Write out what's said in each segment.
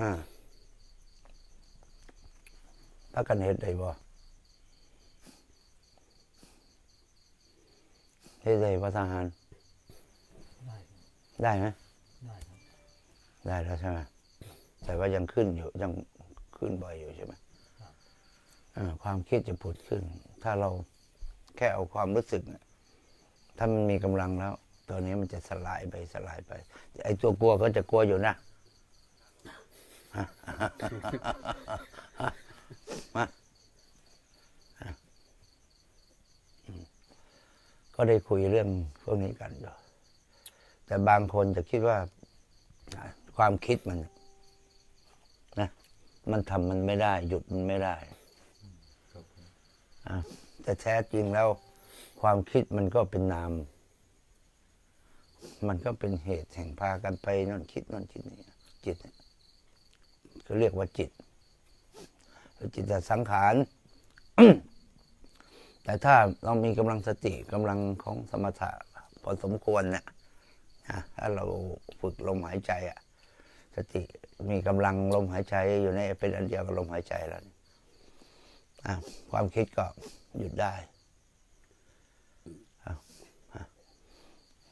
อ่าถ้ากันเฮ็ดได้บ่เฮ็ดได้บ่ทหาร ได้ได้ไหมได้ครับได้แล้วใช่ไหมแต่ว่ายังขึ้นอยู่ยังขึ้นบ่อยอยู่ใช่ไหมความคิดจะผุดขึ้น ถ้าเราแค่เอาความรู้สึกเนี่ยถ้ามันมีกำลังแล้ว ตัวนี้มันจะสลายไปสลายไป ไอ้ตัวกลัวก็จะกลัวอยู่นะ มาก็ได้คุยเรื่องพวกนี้กันอยู่แต่บางคนจะคิดว่าความคิดมันนะมันทำมันไม่ได้ หยุดมันไม่ได้แต่แท้จริงแล้ว ความคิดมันก็เป็นนาม มันก็เป็นเหตุแห่งพากันไปนั่นคิดนั่นคิดนี่จิตเนี่ย เขาเรียกว่าจิต จิตตสังขาร แต่ถ้าเรามีกำลังสติกำลังของสมถะพอสมควรเนี่ยนะถ้าเราฝึกลมหายใจอะสติมีกำลังลมหายใจอยู่ในเป็นอันเดียวกับลมหายใจแล้วความคิดก็หยุดได้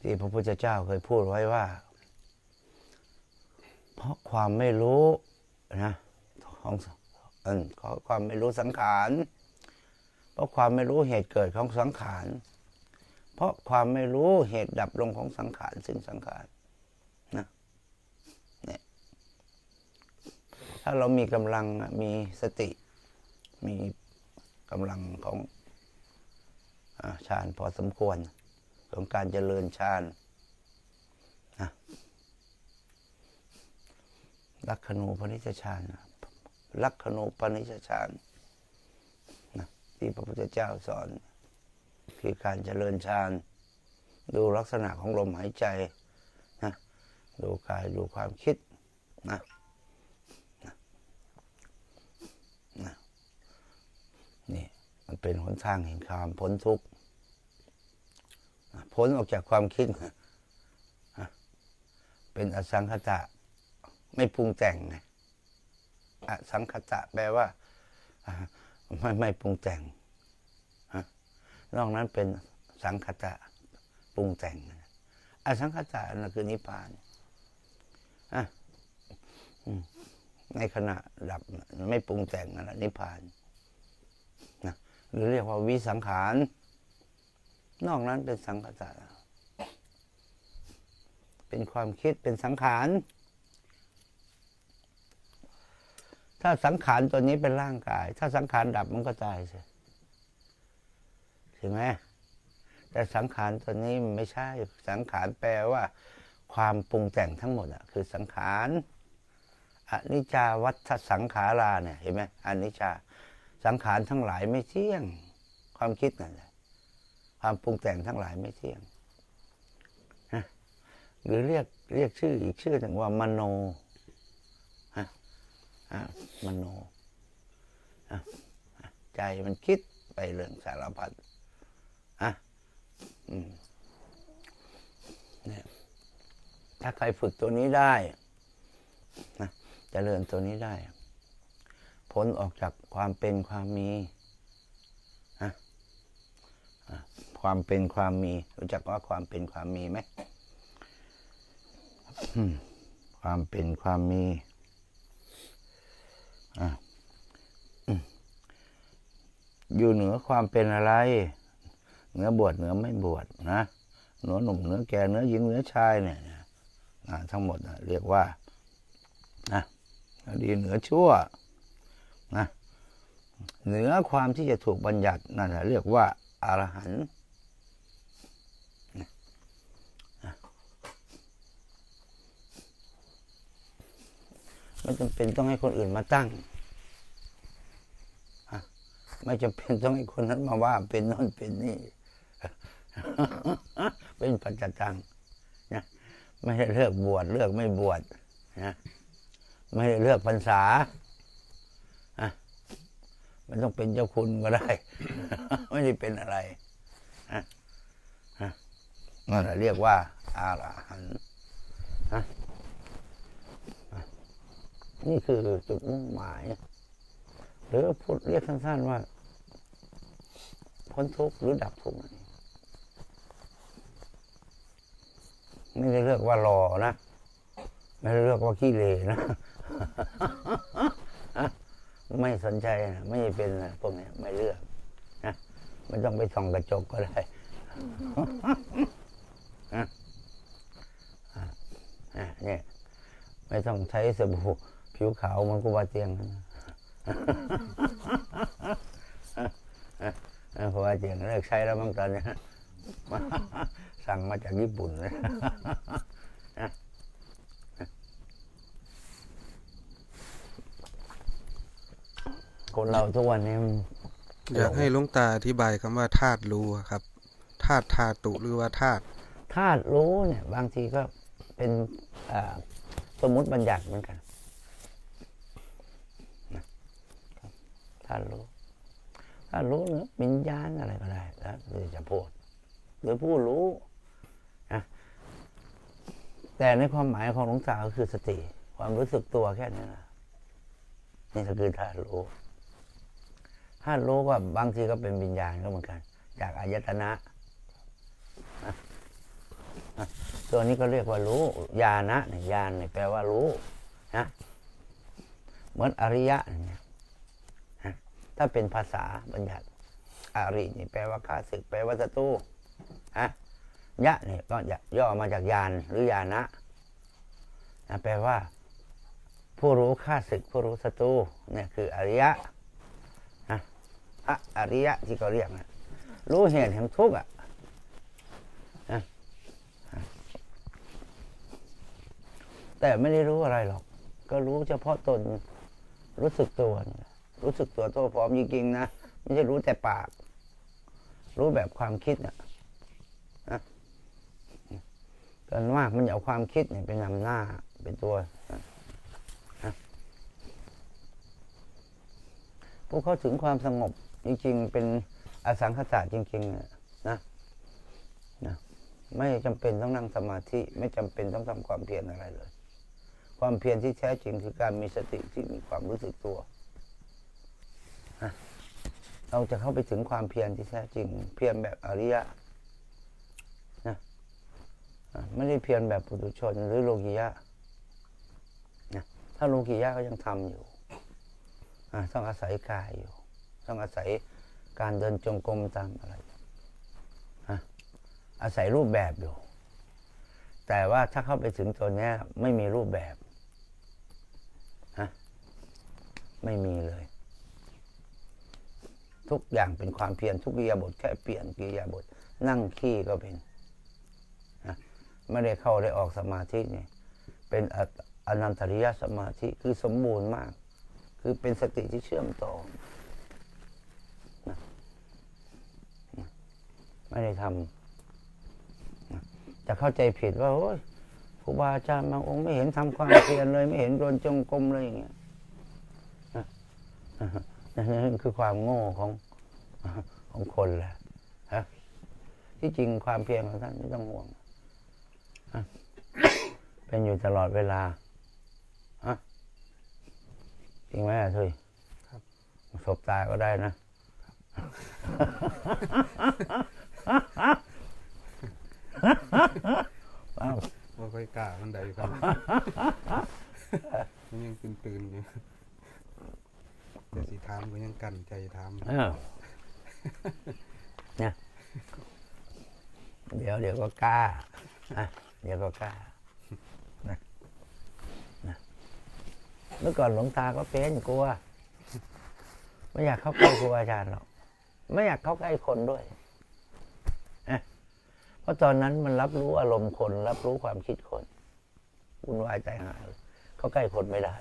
ที่พระพุทธเจ้าเคยพูดไว้ว่า เพราะความไม่รู้ นะของเอิ่มขอความไม่รู้สังขาร เพราะความไม่รู้เหตุเกิดของสังขาร เพราะความไม่รู้เหตุดับลงของสังขารซึ่งสังขารนะเนี่ยถ้าเรามีกำลังมีสติ มีกำลังของอาฌานพอสมควร ของการเจริญฌานนะ ลักขณูปนิชฌานนะลักขณูปนิชฌานนะที่พระพุทธเจ้าสอน คือการเจริญฌานดูลักษณะของลมหายใจนะดูกายดูความคิดนะนะนะนี่มันเป็นหนทางแห่งความพ้นทุกข์พ้นออกจากความคิดเป็นอสังขตะ ไม่ปรุงแต่งไงอสังขตะแปลว่าไม่ไม่ปรุงแต่งนอกนั้นเป็นสังคตะปรุงแต่งอสังคตะนั่นคือนิพพานในขณะดับไม่ปรุงแต่งนั่นแหละนิพพานนะหรือเรียกว่าวิสังขาร นอกนั้นเป็นสังคตะเป็นความคิดเป็นสังขาร ถ้าสังขารตัวนี้เป็นร่างกาย ถ้าสังขารดับมันก็ตายสิใช่ไหมแต่สังขารตัวนี้มันไม่ใช่ สังขารแปลว่า ความปรุงแต่งทั้งหมดอะคือสังขารอนิจจาวัฏสังขาราเนี่ยเห็นไหมอนิจจาสังขารทั้งหลายไม่เที่ยง ความคิดนั่นแหละความปรุงแต่งทั้งหลายไม่เที่ยงนะหรือเรียกเรียกชื่ออีกชื่อหนึ่งว่ามโน อะมโนอะใจมันคิดไปเรื่องสารพัดอะเนี่ยถ้าใครฝึกตัวนี้ได้นะเจะเริญตัวนี้ได้ พ้นออกจากความเป็นความมีนะความเป็นความมี รู้จักว่าความเป็นความมีไหมความเป็นความมี อยู่เหนือความเป็นอะไร เหนือบวชเหนือไม่บวชนะเหนือหนุ่มเหนือแก่เหนือหญิงเหนือชายเนี่ยทั้งหมดนะเรียกว่านะดีเหนือชั่วนะเหนือความที่จะถูกบัญญัตินั่นแหละเรียกว่าอารหันต์นะนะไม่จำเป็นต้องให้คนอื่นมาตั้ง ไม่จำเป็นต้องให้คนนั้นมาว่า เป็นโน่นเป็นนี่ เป็นปัจจตังนะไม่ได้เลือกบวชเลือกไม่บวชนะไม่ได้เลือกพรรษาอะไม่ต้องเป็นเจ้าคุณก็ได้ ไม่ได้เป็นอะไรอะอะนั่นแหละเรียกว่า อารหันนะนี่คือจุดมุ่งหมาย หรือพูดเรียกสั้นๆว่าพ้นทุกข์หรือดับทุกข์นั่ไม่ได้เลือกว่ารอนะ ไม่ได้เลือกว่าขี้เลนะ ไม่สนใจนะไม่เป็นนะพวกนี้ไม่เลือกนะไม่ต้องไปส่องกระจกก็ได้นะอะเนี่ยไม่ต้องใช้สบู่ผิวขาวมันกูบาเตียงนะ อะกูบาเตียงเลิกใช้แล้วมั้งตอนนี้สั่งมาจากญี่ปุ่นเลยคนเราทุกวันนี้อยากให้ลุงตาอธิบายคำว่าธาตุรู้ครับธาตุธาตุหรือว่าธาตุธาตุรู้เนี่ย บางทีก็เป็นสมมุติบัญญัติเหมือนกันนะครับ ธารู้ธารู้หรือวิญญาณอะไรก็ได้แล้วหรือจะพูดหรือผู้รู้นะแต่ในความหมายของหลวงตาก็คือสติ ความรู้สึกตัวแค่นี้นะนี่ก็คือธารู้ธารู้ก็บางทีก็เป็นวิญญาณก็เหมือนกัน จากอายตนะตัวนี้ก็เรียกว่ารู้ญาณนี่ญาณเนี่ยแปลว่ารู้นะเหมือนอริยะเนี่ยนะ ถ้าเป็นภาษาบัญญัติอรินี่แปลว่าข้าศึกแปลว่าศัตรูฮะยะเนี่ยก็ย่อมาจากญาณหรือญาณะนะแปลว่า ผู้รู้ข้าศึกผู้รู้ศัตรูเนี่ยคืออริยะนะพระอริยะที่เขาเรียกนะรู้เหตุแห่งทุกข์อะแต่ไม่ได้รู้อะไรหรอก ก็รู้เฉพาะตนรู้สึกตัวนี่แหละ รู้สึกตัวโตพร้อมจริงๆนะ ไม่ใช่รู้แต่ปาก รู้แบบความคิดนะนะกันมากมันเอาความคิดเนี่ยเป็นนำหน้าเป็นตัวผู้เข้าถึงความสงบจริงๆ เป็นอสังขตะจริงๆนะนะนะไม่จำเป็นต้องนั่งสมาธิ ไม่จำเป็นต้องทำความเพียรอะไรเลย ความเพียรที่แท้จริงคือการมีสติที่มีความรู้สึกตัว เราจะเข้าไปถึงความเพียรที่แท้จริง เพียรแบบอริยะนะไม่ได้เพียรแบบปุถุชนหรือโลกิยะนะถ้าโลกิยะก็ยังทำอยู่อะต้องอาศัยกายอยู่ ต้องอาศัยการเดินจงกรมตามอะไรฮะอาศัยรูปแบบอยู่ แต่ว่าถ้าเข้าไปถึงตัวนี้ไม่มีรูปแบบ ฮะ ไม่มีเลย ทุกอย่างเป็นความเพียรทุกกิยาบทแค่เปลี่ยนกิยาบท นั่งขี้ก็เป็นฮะไม่ได้เข้าได้ออกสมาธินี่เป็นออนันตริยสมาธิคือสมบูรณ์มาก คือเป็นสติที่เชื่อมต่อนะไม่ได้ทำจะเข้าใจผิดว่าโอ้ยครูบาอาจารย์บางองค์ไม่เห็นทำความเพียรเลย ไม่เห็นโดนจงกรมเลยอย่างเงี้ย นะนั่นคือความโง่ของของคนแหละฮะที่จริงความเพียรของท่านไม่ต้องห่วงฮะเป็นอยู่ตลอดเวลาฮะจริงไหมอะทุยครับสบตาก็ได้นะอ้าวว่าค่อยกล้ามันใดครับมันยังตื่นตื่นๆอยู่ แต่สิถามก็ยังกันใจถามเออนี่ยเดี๋ยวเดี๋ยวก็กล้าอะเดี๋ยวก็กล้านะนะเมื่อก่อนหลวงตาก็เป็นกลัว ไม่อยากเข้าใกล้ครูอาจารย์หรอก ไม่อยากเข้าใกล้คนด้วยนะเพราะตอนนั้นมันรับรู้อารมณ์คน รับรู้ความคิดคนวุ่นวายใจหายเข้าใกล้คนไม่ได้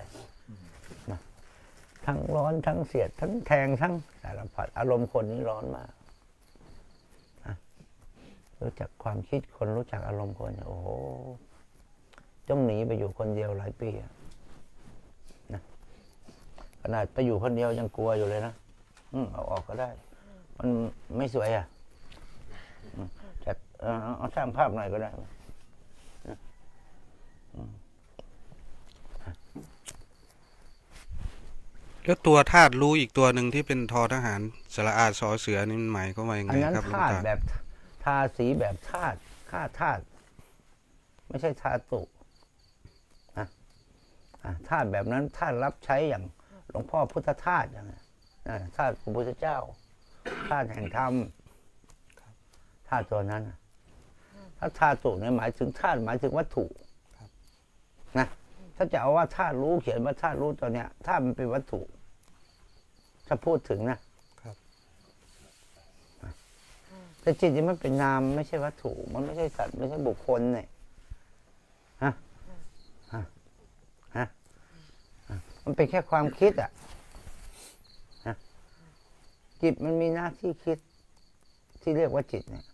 ทั้งร้อนทั้งเสียด ทั้งแทงทั้งสารพัดอารมณ์คนนี่ร้อนมากนะรู้จักความคิดคนรู้จักอารมณ์คน โอ้โหต้องหนีไปอยู่คนเดียวหลายปีนะขนาดไปอยู่คนเดียวยังกลัวอยู่เลยนะอืมเอาออกก็ได้ มันไม่สวยอะจัดเออเอาเอาสร้างภาพหน่อยก็ได้นะอืม แล้วตัวธาตุรู้อีกตัวหนึ่งที่เป็นทอทหารสระอาสอเสือนี่มันหมายก็มว่ายังไงอันนั้นครับหลวงธาตุตาแบบทาสีแบบธาตุค่าธาตุไม่ใช่ธาตุนะอะธาตุแบบนั้นธาตุรับใช้อย่างหลวงพ่อพุทธทาสอย่างนั้นอะธาตุพระพุทธเจ้าธาตุแห่งธรรมธาตุตัวนั้นน่ะถ้าธาตุเนี่ยหมายถึงธาตุหมายถึงวัตถุนะถ้าจะเอาว่าธาตุรู้เขียนว่าธาตุรู้ตัวเนี้ยธาตุมันเป็นวัตถุ ถ้าพูดถึงนะแต่จิตนี่มันเป็นนามไม่ใช่วัตถุ มันไม่ใช่สัตว์ไม่ใช่บุคคลเนี่ยฮะฮะฮะฮะมันเป็นแค่ความคิดอะฮะจิตมันมีหน้าที่คิดที่เรียกว่าจิตเนี่ย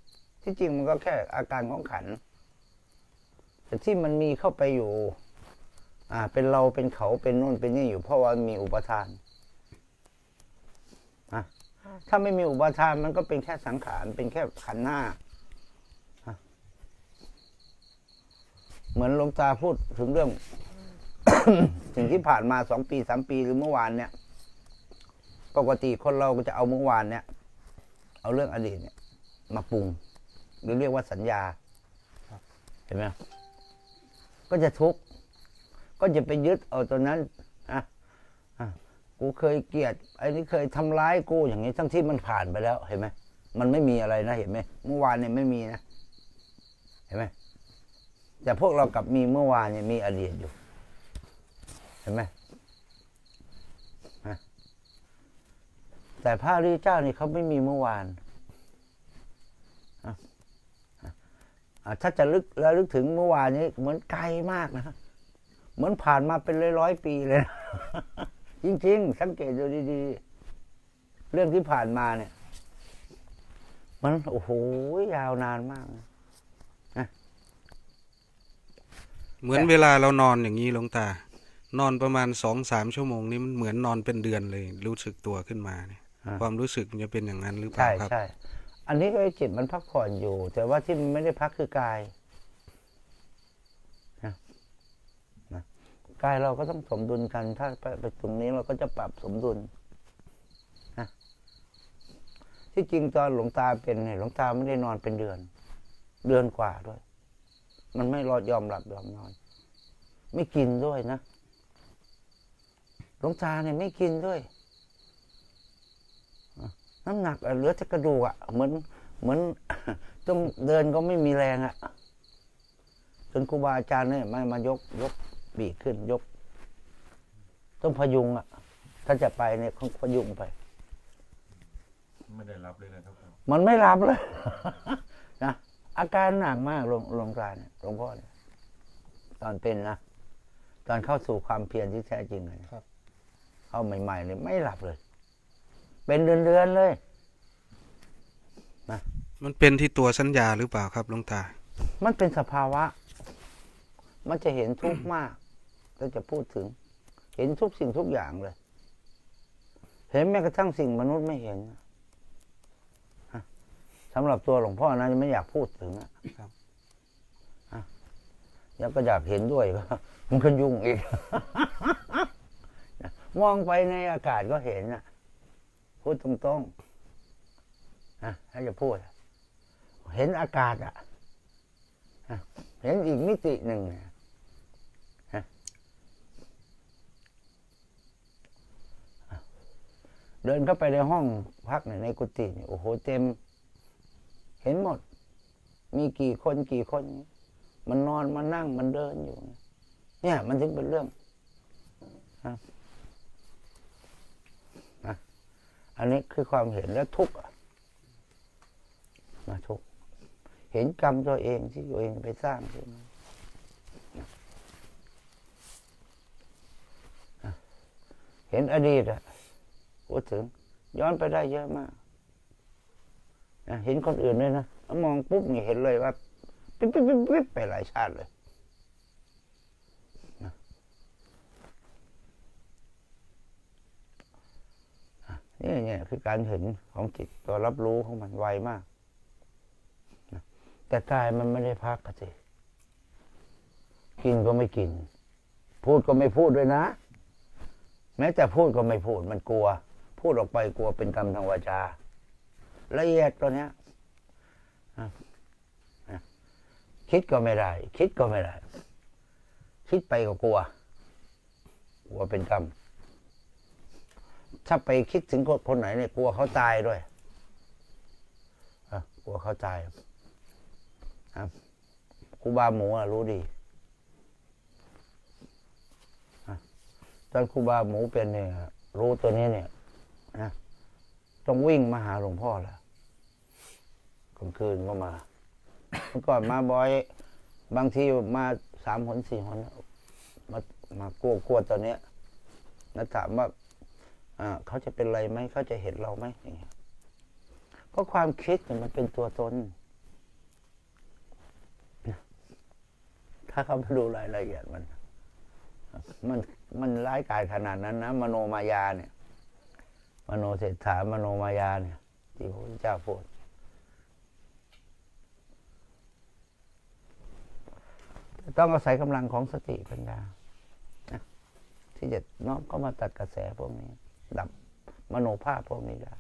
ที่จริงมันก็แค่อาการของขันธ์แต่ที่มันมีเข้าไปอยู่ อ่า เป็นเราเป็นเขาเป็นนู่นเป็นนี่อยู่เพราะว่ามีอุปทานอะ ถ้าไม่มีอุปทานมันก็เป็นแค่สังขารเป็นแค่ขันธ์หน้า เหมือนหลวงตาพูดถึงเรื่องสิ่งที่ผ่านมาสองปีสามปีหรือเมื่อวานเนี่ย ปกติคนเราก็จะเอาเมื่อวานเนี่ย เอาเรื่องอดีตเนี่ย มาปรุง หรือเรียกว่าสัญญาเห็นไหมก็จะทุกข์ก็จะไปยึดเอาตัวนั้น กูเคยเกลียดไอ้นี่เคยทำร้ายกูอย่างนี้ทั้งที่มันผ่านไปแล้วเห็นไหมมันไม่มีอะไรนะเห็นไหมเมื่อวานเนี่ยไม่มีนะ เห็นไหมแต่พวกเรากลับมีเมื่อวานเนี่ยมีอดีตอยู่ เห็นไหมแต่พระริเจ้านี่เขาไม่มีเมื่อวานถ้าจะลึกแล้วลึกถึงเมื่อวานนี้เหมือนไกลมากนะ เหมือนผ่านมาเป็นร้อยร้อยปีเลยนะ จริงๆ สังเกตดูดีๆ เรื่องที่ผ่านมาเนี่ย มันโอ้โหยาวนานมากนะเหมือนเวลาเรานอนอย่างนี้หลวงตา นอนประมาณสองสามชั่วโมงนี่มันเหมือนนอนเป็นเดือนเลย รู้สึกตัวขึ้นมาเนี่ยอ่าความรู้สึกมันจะเป็นอย่างนั้นหรือเปใช่ล่าครับใช่อันนี้ก็จิตมันพักผ่อนอยู่ แต่ว่าที่มันไม่ได้พักคือกายนะนะ กายเราก็ต้องสมดุลกัน ถ้าไปตรงนี้เราก็จะปรับสมดุลนะที่จริงตอนหลวงตาเป็นเนี่ยหลวงตาไม่ได้นอนเป็นเดือน เดือนกว่าด้วย มันไม่รอดยอมหลับยอมนอน ไม่กินด้วยนะหลวงตาเนี่ยไม่กินด้วยน้ำหนักเหลือแต่กระดูกอะเหมือนเหมือนต้องเดินก็ไม่มีแรงอะจนครูบาอาจารย์เนี่ยมามายกยก บีกขึ้นยก ต้องพยุงอะถ้าจะไปเนี่ยต้องพยุงไป ไม่ได้รับเลยนะครับมันไม่รับเลย นะอาการหนักมากหลวงหลวงตาเนี่ยหลวงพ่อเนี่ยตอนเป็นนะตอนเข้าสู่ความเพียรที่แท้จริงเลยนะครับ เข้าใหม่ๆเนี่ยไม่หลับเลย เป็นเดือนๆเลยมันเป็นที่ตัวสัญญาหรือเปล่าครับหลวงตา มันเป็นสภาวะ มันจะเห็นทุกข์มาก ถ้าจะพูดถึง เห็นทุกสิ่งทุกอย่างเลย เห็นแม้กระทั่งสิ่งมนุษย์ไม่เห็นนะฮะสำหรับตัวหลวงพ่อนะไม่อยากพูดถึงอะครับฮะแล้วก็อยากเห็นด้วยก็มันก็ยุ่งอีก มองไปในอากาศก็เห็นนะพูดตรงๆนะถ้าจะพูดอะเห็นอากาศอะ เห็นอีกมิติหนึ่งเนี่ยฮะ เดินเข้าไปในห้องพักในกุฏิเนี่ยโอ้โหเต็ม เห็นหมด มีกี่คนกี่คน มันนอนมันนั่งมันเดินอยู่ เนี่ย มันถึงเป็นเรื่องนะอันนี้คือความเห็นและทุกข์อะนะทุกข์เห็นกรรมตัวเองที่ตัวเองไปสร้างขึ้นเห็นอดีตอะ พูดถึง ย้อนไปได้เยอะมากนะเห็นคนอื่นด้วยนะมองปุ๊บนี่เห็นเลยว่าปิ๊บปิ๊บปิ๊บปิ๊บไปหลายชาติเลยนี่เนี่ยคือการเห็นของจิตตัวรับรู้ของมันไวมาก แต่กายมันไม่ได้พักอะสิกินก็ไม่กิน พูดก็ไม่พูดด้วยนะ แม้แต่พูดก็ไม่พูดมันกลัว พูดออกไปกลัวเป็นกรรมทางวาจา ละเอียดตัวเนี้ยคิดก็ไม่ได้ คิดก็ไม่ได้ คิดไปก็กลัว กลัวเป็นกรรม ถ้าไปคิดถึงคนไหนเนี่ยกลัวเขาตายด้วยกลัวเขาตายครับครูบาหมูอะรู้ดีอะตอนครูบาหมูเป็นเนี่ยรู้ตัวนี้เนี่ย นะต้องวิ่งมาหาหลวงพ่อแหละกลางคืนก็มาเมื่อก่อนมาบ่อย บางทีมาสามหนสี่หนมามากลัวกลัวตอนเนี้ยแล้วถามว่าอ่าเขาจะเป็นไรไหมเขาจะเห็นเราไหมอย่างเงี้ยเพราะความคิดเนี่ยมันเป็นตัวตนถ้าเขามาดูรายละเอียดมัน มันมันร้ายกาจขนาดนั้นนะมโนมายาเนี่ย มโนเศรษฐามโนมายาเนี่ยที่พระพุทธเจ้าพูดต้องอาศัยกำลังของสติปัญญาที่จะน้อมเข้ามาตัดกระแสพวกนี้ ดับมโนภาพพวกนี้ได้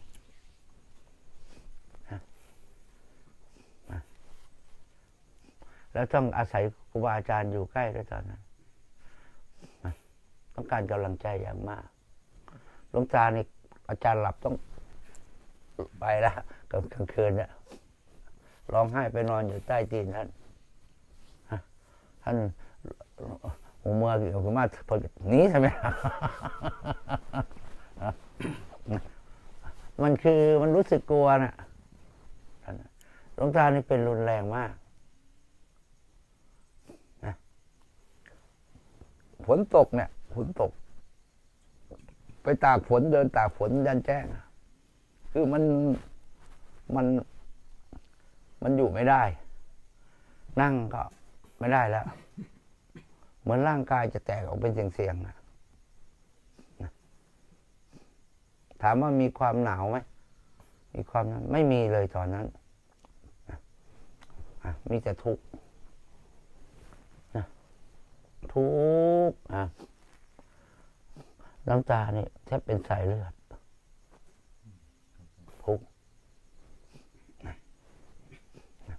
แล้วต้องอาศัยครูบาอาจารย์อยู่ใกล้ด้วยตอนนั้น ต้องการกำลังใจอย่างมากหลวงตานี่ อาจารย์หลับต้องไปละกลางกลางคืนเนี่ยร้องไห้ไปนอนอยู่ใต้ตีนท่านท่านหูเมื่อกี่ยวกับมาพอหนี้ใช่ไหมมันคือมันรู้สึกกลัวนะ่ะหลวงตานี่เป็นรุนแรงมากนะฝนตกเนี่ยฝนตก ไปตากฝนเดินตากฝนยันแจ้ง คือมันมันมันอยู่ไม่ได้ นั่งก็ไม่ได้แล้ว เหมือนร่างกายจะแตกออกเป็นเสียงๆนะถามว่ามีความหนาวไหมมีความนั้น ไม่มีเลยตอนนั้นอะมีแต่ทุกข์ทุกข์อะ น้ำตาเนี่ยแทบเป็นสายเลือดทุกข์นะนะ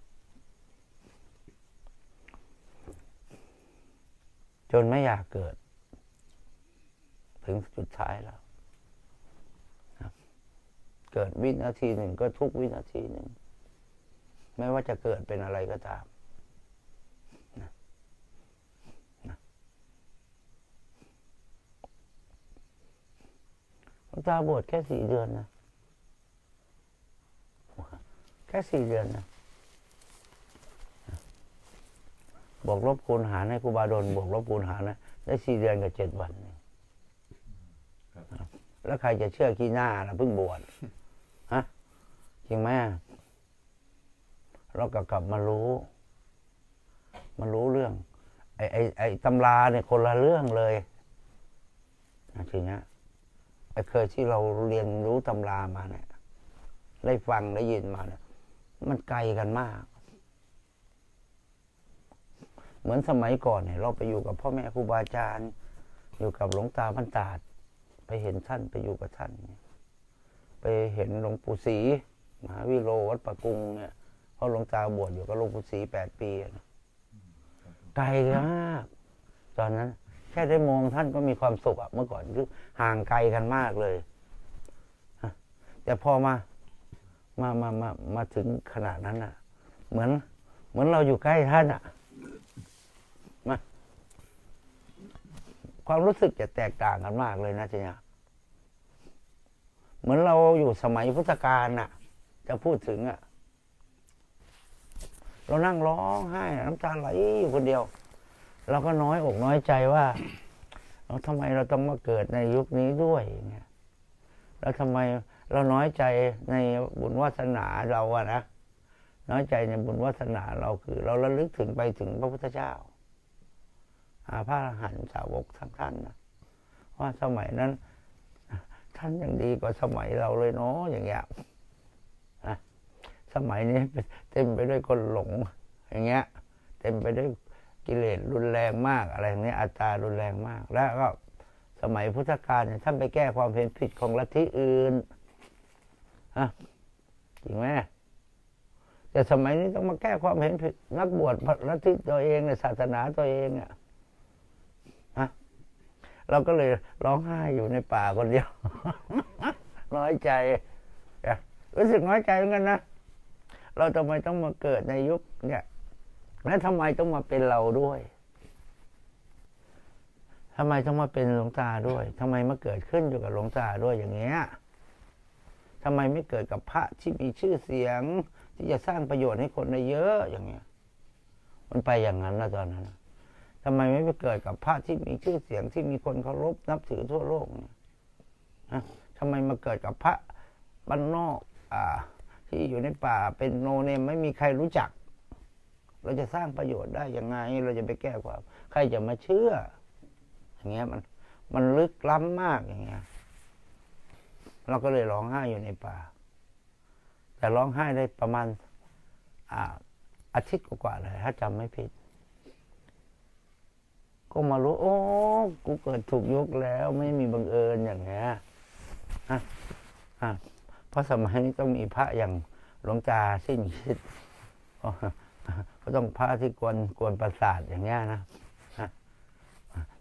จนไม่อยากเกิด ถึงจุดท้ายแล้วเกิดวินาทีหนึ่งก็ทุกวินาทีหนึ่ง ไม่ว่าจะเกิดเป็นอะไรก็ตามนะนะหลวง ตาบวชแค่สี่เดือนนะแค่สี่เดือนนะบวกลบคูณหารให้ครูบาดลบวกลบคูณหารนะได้สี่เดือนกับเจ็ดวันเนี่ยครับแล้วใครจะเชื่อขี้หน้าล่ะเพิ่งบวชฮะจริงไหมเราก็กลับมารู้ มารู้เรื่อง ไอ้ไอ้ไอ้ตำราเนี่ยคนละเรื่องเลยนะทีเนี้ยไอ้ เคยที่เราเรียนรู้ตำรามาเนี่ย ได้ฟังได้ยินมาเนี่ย มันไกลกันมาก เหมือนสมัยก่อนเนี่ย เราไปอยู่กับพ่อแม่ครูบาอาจารย์ อยู่กับหลวงตาพันตาดไปเห็นท่านไปอยู่กับท่าน ไปเห็นหลวงปู่ศรีมหาวิโรวัดปะกุงเนี่ยเพราะหลวงตาบวชอยู่กับหลวงปู่ศรีแปดปีนะไกลมากตอนนั้น ค่ได้มองท่านก็มีความสุขอะเมื่อก่อนคือห่างไกลกันมากเลยแต่พอมามามามามาถึงขนาดนั้นอะเหมือน เหมือนเราอยู่ใกล้ท่านอะมาความรู้สึกจะแตกต่างกันมากเลยนะทีเนี้ยเหมือนเราอยู่สมัยพุทธกาลน่ะ จะพูดถึงอะเรานั่งร้องไห้น้ำตาไหลอยู่คนเดียว เราก็น้อยอกน้อยใจว่าเราทำไมเราต้องมาเกิดในยุคนี้ด้วยอย่างเงี้ยแล้วทำไมเราน้อยใจในบุญวาสนาเราอะนะน้อยใจในบุญวาสนาเราคือ เราระลึกถึงไปถึงพระพุทธเจ้าอาพระอรหันต์สาวกทั้งท่านนะว่าสมัยนั้น ท่านยังดีกว่าสมัยเราเลยเนาะอย่างเงี้ยสมัยนี้เต็มไปด้วยคนหลง อย่างเงี้ย เต็มไปด้วย กิเลสรุนแรงมากอะไรอย่างเงี้อัตรารุนแรงมาก แล้วก็สมัยพุทธกาลเนี่ยท่านไปแก้ความเห็นผิดของลัทธิอื่นฮะจริงไหมแต่สมัยนี้ต้องมาแก้ความเห็นผิดนักบวชลัทธิตัวเองเนี่ยศาสนาตัวเองเนี่ยฮะเราก็เลยร้องไห้อยู่ในป่าคนเดียว น้อยใจรู้สึกน้อยใจเหมือนกันนะเราทำไมต้องมาเกิดในยุคเนี่ย และทำไมต้องมาเป็นเราด้วยทำไมต้องมาเป็นหลวงตาด้วยทำไมมาเกิดขึ้นอยู่กับหลวงตาด้วยอย่างเงี้ยทำไมไม่เกิดกับพระที่มีชื่อเสียง ที่จะสร้างประโยชน์ให้คนได้เยอะอย่างเงี้ย มันไปอย่างนั้นนะตอนนั้นทำไมไม่ไปเกิดกับพระที่มีชื่อเสียงที่มีคนเคารพนับถือทั่วโลกเนี่ยฮะทำไมมาเกิดกับพระบ้านนอก อ่า ที่อยู่ในป่าเป็นโนเนมไม่มีใครรู้จัก เราจะสร้างประโยชน์ได้ยังไง เราจะไปแก้ความ ใครจะมาเชื่อ อย่างเงี้ยมัน มันลึกล้ำมากอย่างเงี้ย เราก็เลยร้องไห้อยู่ในป่า แต่ร้องไห้ได้ประมาณอ่าอาทิตย์กว่าเลย ถ้าจำไม่ผิด ก็มารู้ โอ้ กูเกิดถูกยุคแล้ว ไม่มีบังเอิญอย่างเงี้ยฮะฮะเพราะสมัยนี้ต้องมีพระอย่างหลวงตาสิ้นคิด ก็ต้องพระที่กวนกวนประสาทอย่างเงี้ยนะ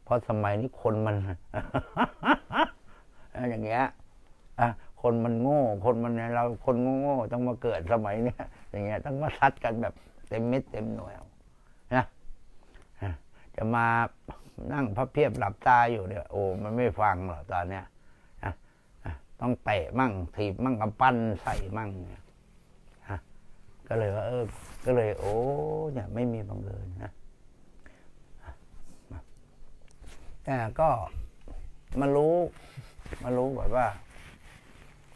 เพราะสมัยนี้คนมันอย่างเงี้ยอคนมันโง่ คนมันเราคนโง่ๆต้องมาเกิดสมัยเนี้ยอย่างเงี้ย ต้องมาซัดกันแบบเต็มเม็ดเต็มหน่วยนะจะมานั่งพระเพียบหลับตาอยู่เนี่ยโอ้มันไม่ฟังหรอกตอนเนี้ยต้องเตะมั่งถีบมั่งกำปั้นใส่มั่งเนี่ย ก็เลยว่าเออ ก็เลย โอ้เนี่ยไม่มีบังเอิญนะแต่ก็มารู้มารู้แบบว่า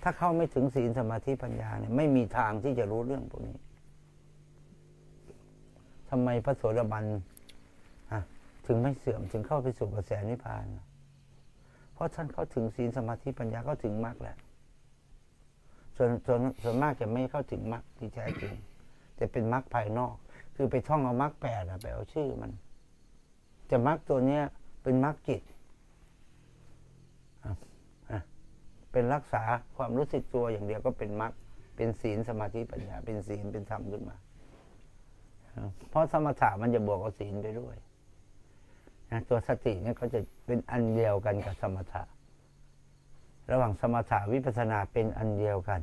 ถ้าเข้าไม่ถึงศีลสมาธิปัญญาเนี่ยไม่มีทางที่จะรู้เรื่องพวกนี้ทำไมพระโสดาบันถึงไม่เสื่อมถึงเข้าไปสู่กระแสนิพพาน เพราะท่านเข้าถึงศีลสมาธิปัญญาเข้าถึงมรรคแล้ว ส่วนส่วนส่วนมากจะไม่เข้าถึงมรรคที่แท้จริงแต่เป็นมรรคภายนอก คือไปท่องเอามรรคแปดอะไปเอาชื่อมันแต่มรรคตัวเนี้ย เป็นมรรคจิตเป็นรักษาความรู้สึกตัวอย่างเดียวก็เป็นมรรคเป็นศีลสมาธิปัญญา เป็นศีลเป็นธรรมขึ้นมาเพราะสมถะมันจะบวกกับศีลไปด้วยตัวสติเนี่ยก็จะเป็นอันเดียวกันกับสมถะ ระหว่างสมถะวิปัสสนาเป็นอันเดียวกัน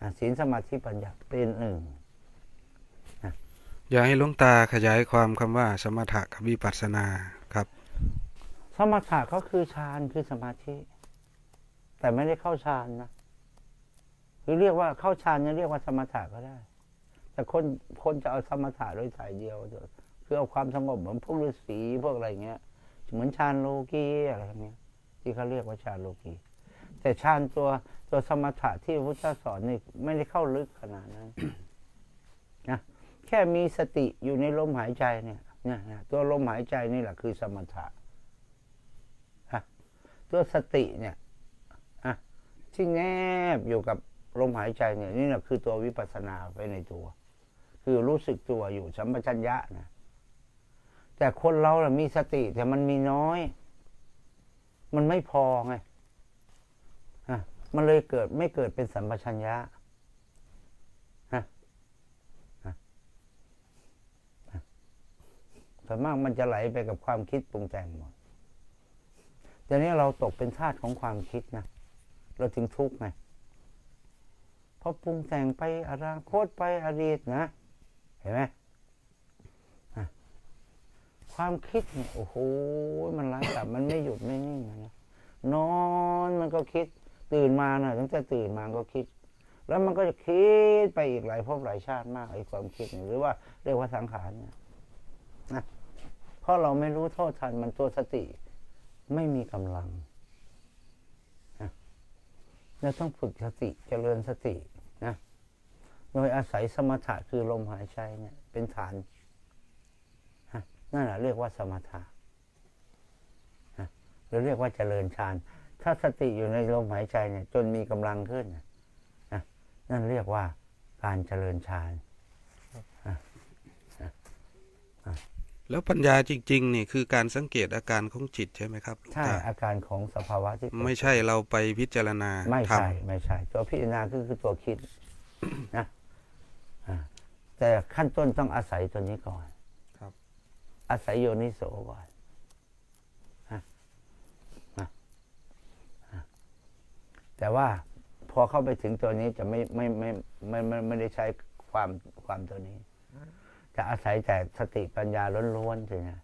อะศีลสมาธิปัญญาเป็นหนึ่งอยากให้หลวงตาขยายความคำว่า สมถะกับวิปัสสนาครับ สมถะก็คือฌานคือสมาธิ แต่ไม่ได้เข้าฌานนะหรือเรียกว่าเข้าฌานจะเรียกว่าสมถะก็ได้ แต่คนคนจะเอาสมถะโดยสายเดียวคือเอาความสงบเหมือนพวกฤาษีพวกอะไรเงี้ยเหมือนฌานโลกีอะไรเงี้ยที่เขาเรียกว่าฌานโลกี แต่ฌานตัวตัวสมถะที่พระพุทธเจ้าสอนนี่ไม่ได้เข้าลึกขนาดนั้นนะแค่มีสติอยู่ในลมหายใจเนี่ยเนี่ยนะตัวลมหายใจนี่แหละคือสมถะตัวสติเนี่ยฮะที่แนบอยู่กับลมหายใจเนี่ย นี่แหละคือตัววิปัสสนาไปในตัว คือรู้สึกตัวอยู่สัมปชัญญะนะแต่คนเราน่ะมีสติแต่มันมีน้อย มันไม่พอไง มันเลยเกิดไม่เกิดเป็นสัมปชัญญะส่วนมากมันจะไหลไปกับความคิดปรุงแต่งหมดแต่นี้เราตกเป็นทาสของความคิดนะ เราจึงทุกข์ไง เพราะปรุงแต่งไปอนาคตไปอดีตนะ เห็นไหมความคิดเนี่ยโอ้โห มันร้ายกาจมันไม่หยุดไม่นิ่งนะ นอนมันก็คิด ตื่นมานะตั้งแต่ตื่นมาก็คิด แล้วมันก็จะคิดไปอีกหลายภพหลายชาติมากไอ้ความคิดเนี่ยหรือว่าเรียกว่าสังขารเนี่ยนะเพราะเราไม่รู้โทษทันมันตัวสติ ไม่มีกำลังนะเราต้องฝึกสติเจริญสตินะโดยอาศัยสมถะคือลมหายใจเนี่ยเป็นฐานนะนั่นแหละเรียกว่าสมถะนะหรือเรียกว่าเจริญฌาน ถ้าสติอยู่ในลมหายใจเนี่ย จนมีกำลังขึ้นนะนั่นเรียกว่าการเจริญฌานแล้วปัญญาจริงๆนี่คือการสังเกตอาการของจิตใช่ไหมครับหลวงใช่ตาอาการของสภาวะที่เกิดไม่ใช่เราไปพิจารณาไม่ทใช่ไม่ใช่ ตัวพิจารณาคือคือตัวคิดนะอ่าแต่ขั้นต้นต้องอาศัยตัวนี้ก่อนำครับ อาศัยโยนิโสก่อนฮะฮะฮะ แต่ว่าพอเข้าไปถึงตัวนี้จะไม่ไม่ไม่ไม่ไม่ไม่ได้ใช้ความความตัวนี้ จะอาศัยแต่สติปัญญาล้วนๆใช่ไหมฮะ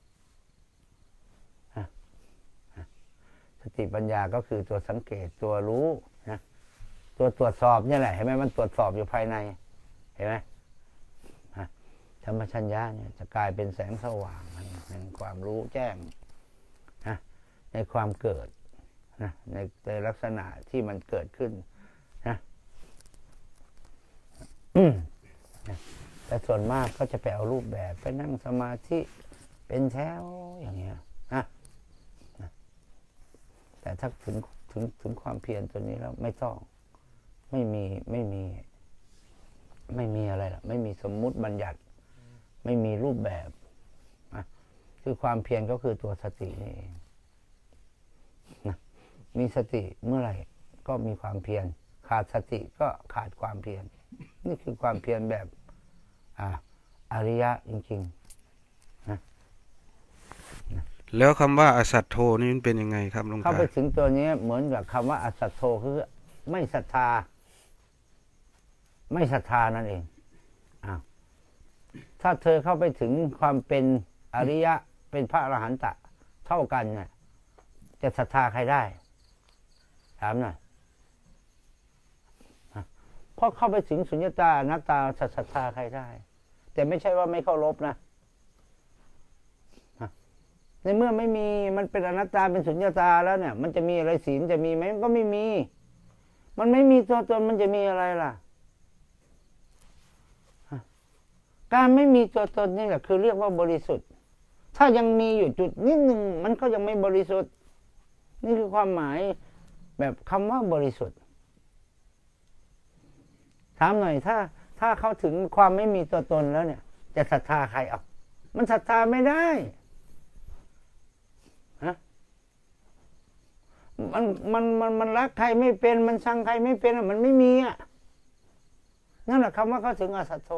สติปัญญาก็คือตัวสังเกตตัวรู้นะตัวตรวจสอบเนี่ยแหละเห็นไหมมันตรวจสอบอยู่ภายใน เห็นไหมธรรมชัญญาเนี่ยจะกลายเป็นแสงสว่างแห่งแห่งความรู้แจ้งนะในความเกิด นะในในลักษณะที่มันเกิดขึ้นนะแต่ส่วนมากก็จะไปเอารูปแบบไปนั่งสมาธิเป็นแถวอย่างเงี้ยนะแต่ถ้าถึงถึงถึงความเพียรตัวนี้แล้วไม่ต้องไม่มีไม่มี ไม่มีอะไรหรอกไม่มีสมมุติบัญญัติ ไม่มีรูปแบบนะคือความเพียรก็คือตัวสตินี่เอง มีสติเมื่อไหร่ก็มีความเพียร ขาดสติก็ขาดความเพียร นี่คือความเพียรแบบอ่าอริยะจริงแล้วคำว่าอสัตโทนี่มันเป็นยังไงครับหลวงๆเข้าตาไปถึงตัวนี้เหมือนกับคำว่าอัศโทคือไม่ศรัทธา ไม่ศรัทธานั่นเองอ้าวถ้าเธอเข้าไปถึงความเป็นอริยะเป็นพระอรหันตะ เท่ากันเนี่ยจะศรัทธาใครได้ ถามหน่อยพราะเข้าไปถึงสุญญตานัตตาศรัทธาใครได้ แต่ไม่ใช่ว่าไม่เคารพนะฮะในเมื่อไม่มีมันเป็นอนัตตาเป็นสุญญตาแล้วเนี่ย มันจะมีอะไรศีลจะมีไหมมันก็ไม่มี มันไม่มีตัวตนมันจะมีอะไรล่ะ การไม่มีตัวตนนี่แหละคือเรียกว่าบริสุทธิ์ ถ้ายังมีอยู่จุดนิดหนึ่งมันก็ยังไม่บริสุทธิ์ นี่คือความหมาย แบบคำว่าบริสุทธิ์ ถามหน่อยถ้าถ้าเขาถึงความไม่มีตัวตนแล้วเนี่ย จะศรัทธาใครเอามันศรัทธาไม่ได้ฮะมันมันมันมันรักใครไม่เป็น มันชังใครไม่เป็นอะมันไม่มีอะนั่นแหละคำว่าเขาถึงอสัตโธ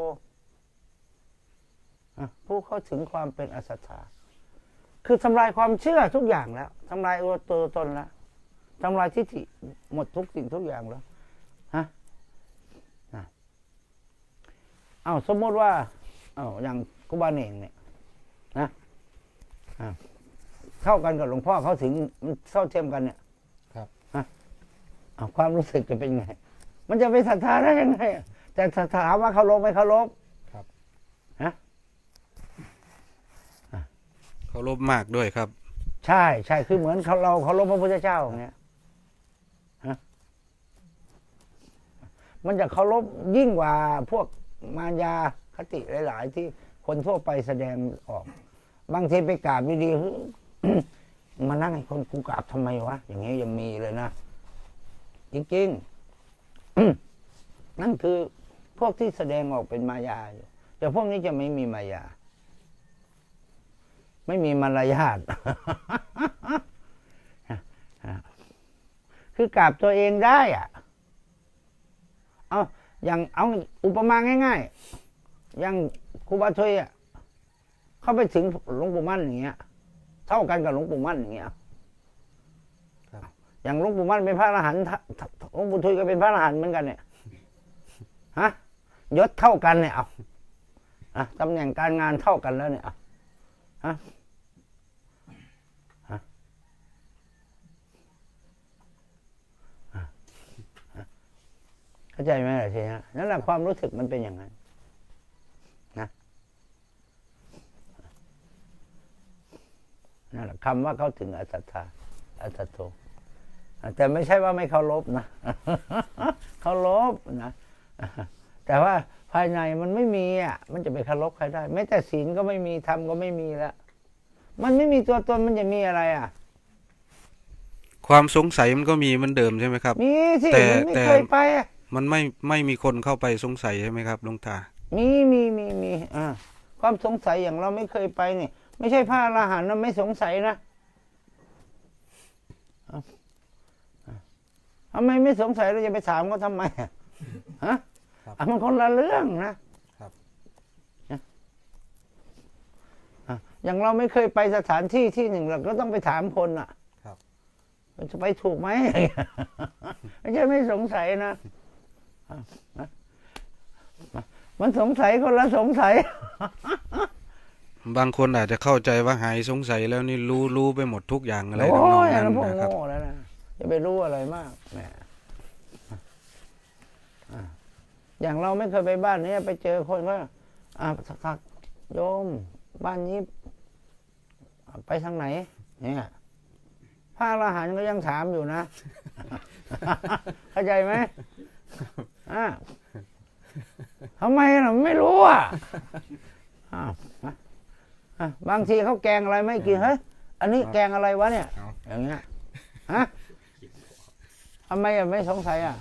ผู้เข้าถึงความเป็นอสัตตาคือทำลายความเชื่อทุกอย่างแล้วทำลายตัวตนแล้ว ทำลายทิฏฐิหมดทุกสิ่งทุกอย่างแล้วฮะนะเอาสมมติว่าเอาอย่างกุบาเนงเนี่ยนะอะเท่ากันกับหลวงพ่อเขาถึงมันเท่าเทียมกันเนี่ย ครับฮะเอาความรู้สึกจะเป็นไง มันจะไปศรัทธาได้ยังไงอะแต่ถ้าถามว่าเคารพไม่เคารพเคารพมากด้วยครับ ใช่ใช่คือเหมือนเขาเราเคารพพระพุทธเจ้าอย่างเงี้ยฮะ มันจะเคารพยิ่งกว่าพวกมารยาคติหลาย ๆ ที่คนทั่วไปแสดงออก บางทีไปกราบดีๆมานั่งให้คนกูกราบทำไมวะ อย่างเงี้ยยังมีเลยนะ จริงๆ นั่นคือพวกที่แสดงออกเป็นมายาอยู่แต่พวกนี้จะไม่มีมายา ไม่มีมารยาทคือกราบตัวเองได้อะ เอาอย่างเอาอุปมาง่าย ๆ อย่างครูบาทวยอะเข้าไปถึงหลวงปู่มั่นอย่างเงี้ย เท่ากันกับหลวงปู่มั่นอย่างเงี้ยครับอย่างหลวงปู่มั่นเป็นพระอรหันต์ถ้าถ้าหลวงปู่ทวยก็เป็นพระอรหันต์เหมือนกันเนี่ยฮะยศเท่ากันเนี่ยเอาอะตำแหน่งการงานเท่ากันแล้วเนี่ยเอาฮะ เข้าใจไหมล่ะทีนี้นั่นแหละความรู้สึกมันเป็นอย่างนั้นนะนั่นแหละคำว่าเขาถึงอัตตาอัตโตแต่ไม่ใช่ว่าไม่เคารพนะเคารพนะแต่ว่าภายในมันไม่มีอะ มันจะไปเคารพใครได้แม้แต่ศีลก็ไม่มีธรรมก็ไม่มีแล้วมันไม่มีตัวตนมันจะมีอะไรอะ ความสงสัยมันก็มีเหมันเดิมใช่ไหมครับ มีสิแต่มันไม่แต่เคยไปอะ มันไม่ไม่มีคนเข้าไปสงสัยใช่ไหมครับหลวงตา มีมีมีมีอ่าความสงสัยอย่างเราไม่เคยไปเนี่ยไม่ใช่พระอรหันต์นะไม่สงสัยนะเอ้าทำไมไม่สงสัยเราจะไปถามเขาทำไมอะฮะครับอะมันคนละเรื่องนะครับนะอะอย่างเราไม่เคยไปสถานที่ที่หนึ่งเราก็ต้องไปถามคนอะ ครับมันจะไปถูกไหมไม่ใช่ไม่สงสัยนะอะนะ มันสงสัยคนละสงสัย บางคนอาจจะเข้าใจว่าหายสงสัยแล้วนี่รู้รู้ไปหมดทุกอย่างอะไรโอ้ทำนองยอันนั้นั้นนพวกนะครับโง่แล้วนะจะไปรู้อะไรมากแหมอะอย่างเราไม่เคยไปบ้านนี้ไปเจอคนว่าอ่าทักโยม บ้านนี้อะไปทางไหน เนี่ยพระอรหันต์ก็ยังถามอยู่นะ เข้าใจไหม อ่าทำไมเราไม่รู้อะอ้าวอะอะบางทีเขาแกงอะไรไม่กินเฮ้ยอันนี้แกงอะไรวะเนี่ย อย่างเงี้ยฮะทำไมอะไม่สงสัยอะ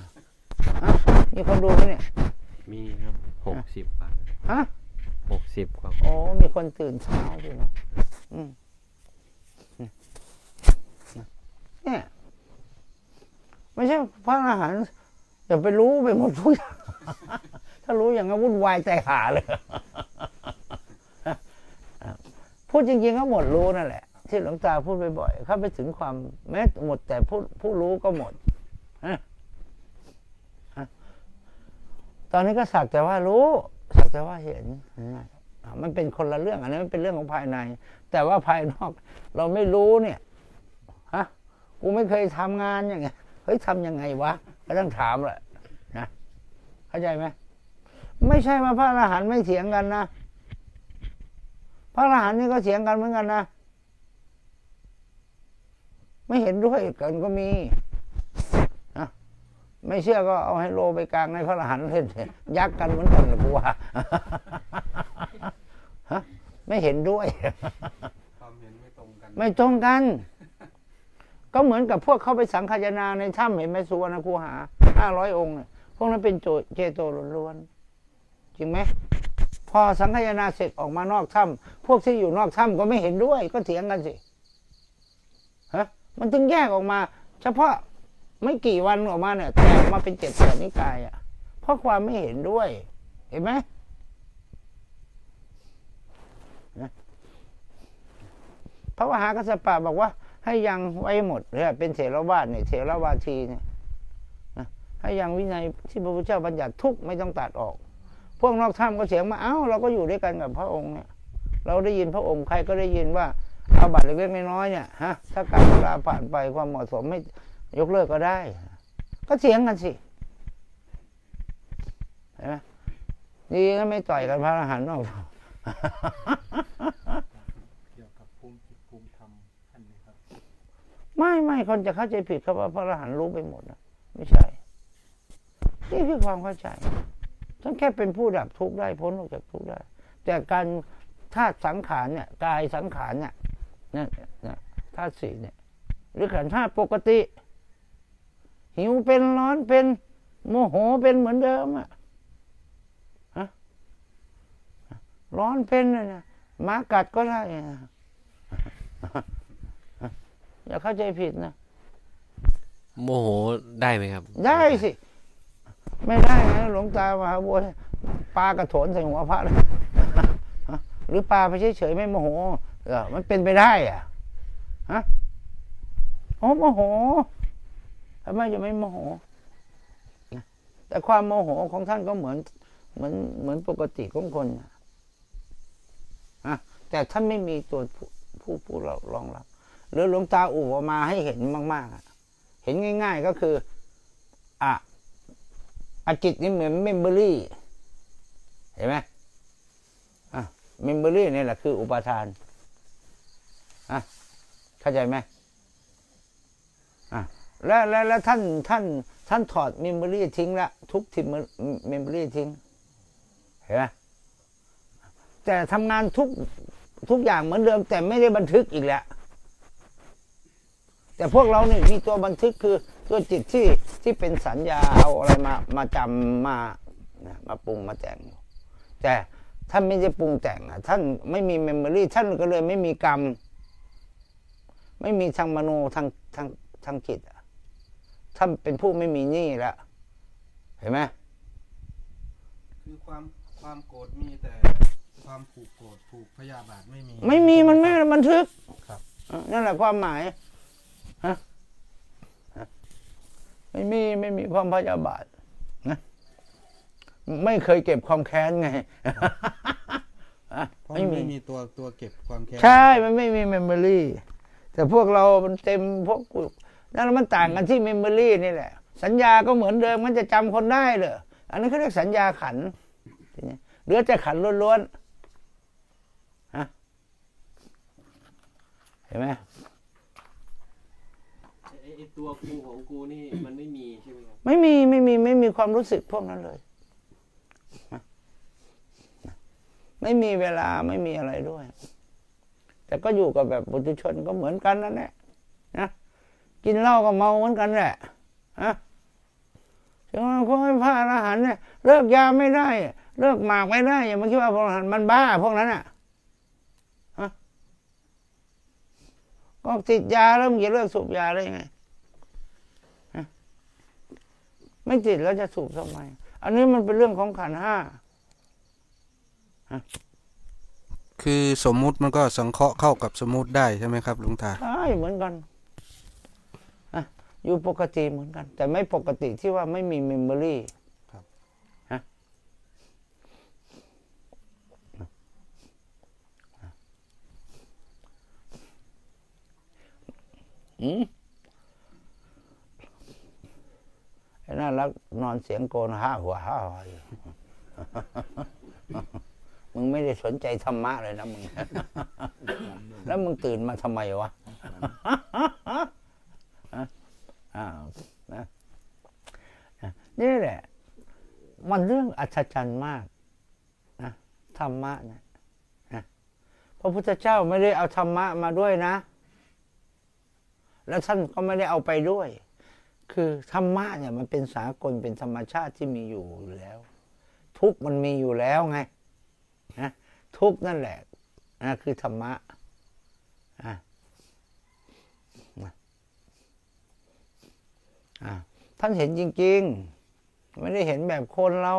ฮะมีคนดูไหมเนี่ย มีครับหกสิบบาทฮะหกสิบครับโอ้มีคนตื่นเช้าด้วยเนาะอืมเนี่ยไม่ใช่พระอรหันต์ อย่าไปรู้ไปหมดทุกอย่างถ้ารู้อย่างนั้นวุ่นวายใจหาเลยพูดจริงๆก็หมดรู้นั่นแหละ ที่หลวงตาพูดบ่อยๆเข้าไปถึงความแม้หมดแต่ผู้ผู้รู้ก็หมดตอนนี้ก็สักแต่ว่ารู้สักแต่ว่าเห็นมันเป็นคนละเรื่องอันนี้มันเป็นเรื่องของภายใน แต่ว่าภายนอก เราไม่รู้เนี่ยฮะกูไม่เคยทำงานอย่างเงี้ยเฮ้ยทำยังไงวะ ก็ต้องถามแหละนะเข้าใจไหมไม่ใช่มาพระอรหันต์ไม่เถียงกันนะพระอรหันต์นี่ก็เถียงกันเหมือนกันนะไม่เห็นด้วยกันก็มีนะไม่เชื่อก็เอาให้โลไปกลางในพระอรหันต์เล่นเถอะยักษ์กันเหมือนกันเลยกูว่าฮะไม่เห็นด้วยความเห็นไม่ตรงกันไม่ตรง ก็เหมือนกับพวกเข้าไปสังคายนาในถ้ำเห็นไหมสุวรรณคูหาห้าร้อยองค์เนี่ยพวกนั้นเป็นโจเจโตล้วนๆจริงไหมพอสังคายนาเสร็จออกมานอกถ้ำพวกที่อยู่นอกถ้ำก็ไม่เห็นด้วย ก็เถียงกันสิฮะมันถึงแยกออกมา เฉพาะไม่กี่วันออกมาเนี่ยแตกมาเป็นเจ็ดแสนนิกายอะ เพราะความไม่เห็นด้วย เห็นไหมพระมหากัสสปะบอกว่า ให้ยังไว้หมดเนี่ยเป็นเถรวาทเนี่ยเถรวาทีเนี่ยให้ยังวินัยที่พระพุทธเจ้าบัญญัติทุกไม่ต้องตัดออก พวกนอกถ้ำก็เสียงมาเอ้าเราก็อยู่ด้วยกันกับพระองค์เนี่ยเราได้ยินพระองค์ใครก็ได้ยินว่าเอาบัตรเล็กๆน้อยๆเนี่ยฮะถ้าการเวลาผ่านไปความเหมาะสมไม่ยกเลิกก็ได้ ก็เสียงกันสิเห็นไหมดีก็ไม่ต่อยกันพระอรหันต์นอก เกี่ยวกับภูมิจิตภูมิธรรมท่านนี้ครับ ไม่ไม่คนจะเข้าใจผิดครับว่าพระอรหันต์รู้ไปหมดนะไม่ใช่ นี่คือความเข้าใจท่านแค่เป็นผู้ดับทุกข์ได้พ้นออกจากทุกข์ได้ แต่การธาตุสังขารเนี่ยกายสังขารเนี่ยนั่นนะธาตุสี่เนี่ยหรือขันธ์ธาตุปกติ หิวเป็นร้อนเป็นโมโหเป็นเหมือนเดิมอะฮะร้อนเป็นนะเนี่ยหมากัดก็ได้ อย่าเข้าใจผิดนะ โมโหได้ไหมครับ ได้สิ ไม่ได้นะหลวงตามหาบัวปลากระโถนใส่หัวพระเลยหรือปลาไปเฉยๆไม่โมโหเออมันเป็นไปได้อะฮะโอ้โมโหทำไมจะไม่โมโหนะแต่ความโมโหของท่านก็เหมือน เหมือนเหมือนปกติของคนนะฮะแต่ท่านไม่มีตัวผู้ผู้ผู้รองรับ หรือหลวงตาอุปมาให้เห็นมาก ๆ เห็นง่าย ๆ ก็คืออะอจิตนี่เหมือน memory เห็นไหมอะ memory นี่แหละคืออุปาทานอะเข้าใจไหมอะแล้วแล้วแล้วท่านท่าน ท่านถอด memory ทิ้งละทุกทิม memory ทิ้ง เห็นไหมแต่ทำงานทุกทุกอย่างเหมือนเดิม แต่ไม่ได้บันทึกอีกแล้ว แต่พวกเราเนี่ยมีตัวบันทึกคือตัวจิตที่ที่เป็นสัญญาเอาอะไรมามาจำมานะมาปรุงมาแต่งอยู่แต่ท่านไม่ได้ปรุงแต่งอะท่านไม่มี memory ท่านก็เลยไม่มีกรรม ไม่มีทางมโนทางทางทางจิตอะท่านเป็นผู้ไม่มีหนี้แล้วเห็นไหมคือความความโกรธมีแต่ความผูกโกรธผูกพยาบาทไม่มี ไม่มีมันไม่บันทึกครับเออนั่นแหละความหมาย ฮะฮะไม่มีไม่มีความพยาบาทนะไม่เคยเก็บความแค้นไงฮะเพราะไม่มันมีไม่มีตัวตัวเก็บความแค้น ใช่ มันไม่มี memory แต่พวกเรา มันเต็มพวกกูนั่นมันต่างกันที่ memory นี่แหละ สัญญาก็เหมือนเดิม มันจะจำคนได้เหรอ อันนั้นเขาเรียกสัญญาขันธ์ ทีนี้เหลือแต่ขันธ์ล้วนๆ ฮะ เห็นไหมไอ้ไอ้ ตัวกูของกูนี่มันไม่มีใช่ไหมครับไม่มีไม่มีไม่มีความรู้สึกพวกนั้นเลย ไม่มีเวลาไม่มีอะไรด้วย แต่ก็อยู่กับแบบบุตุชนก็เหมือนกันนั่นแหละนะกินเหล้าก็เมาเหมือนกันแหละนะถึงว่าพวกไอ้พระอรหันต์เนี่ยเลิกยาไม่ได้ เลิกหมากไม่ได้ อย่ามาคิดว่าพวกอรหันต์มันบ้า พวกนั้นอะฮะก็ติดยาแล้วมึงจะเลิกสูบยาได้ไง ไม่ติดแล้วจะสูบทำไม อันนี้มันเป็นเรื่องของขันธ์ห้าคือสมมุติมันก็สังเคราะห์เข้ากับสมมุติได้ใช่ไหมครับหลวงตาใช่เหมือนกันอะอยู่ปกติเหมือนกัน แต่ไม่ปกติที่ว่าไม่มีเมมโมรีครับฮะอืมไอ้ น่ารักนอนเสียงโกนห้าหัวห้าหอยมึงไม่ได้สนใจธรรมะเลยนะมึง แล้วมึงตื่นมาทำไมวะอ้าวนะนี่แหละ มันเรื่องอัศจรรย์มากนะธรรมะนะนะพระพุทธเจ้าไม่ได้เอาธรรมะมาด้วยนะ แล้วท่านก็ไม่ได้เอาไปด้วย คือธรรมะเนี่ยมันเป็นสากลเป็นธรรมชาติที่มีอยู่อยู่แล้ว ทุกมันมีอยู่แล้วไงนะทุกนั่นแหละนะคือธรรมะอะอะท่านเห็นจริงๆ ไม่ได้เห็นแบบคนเรา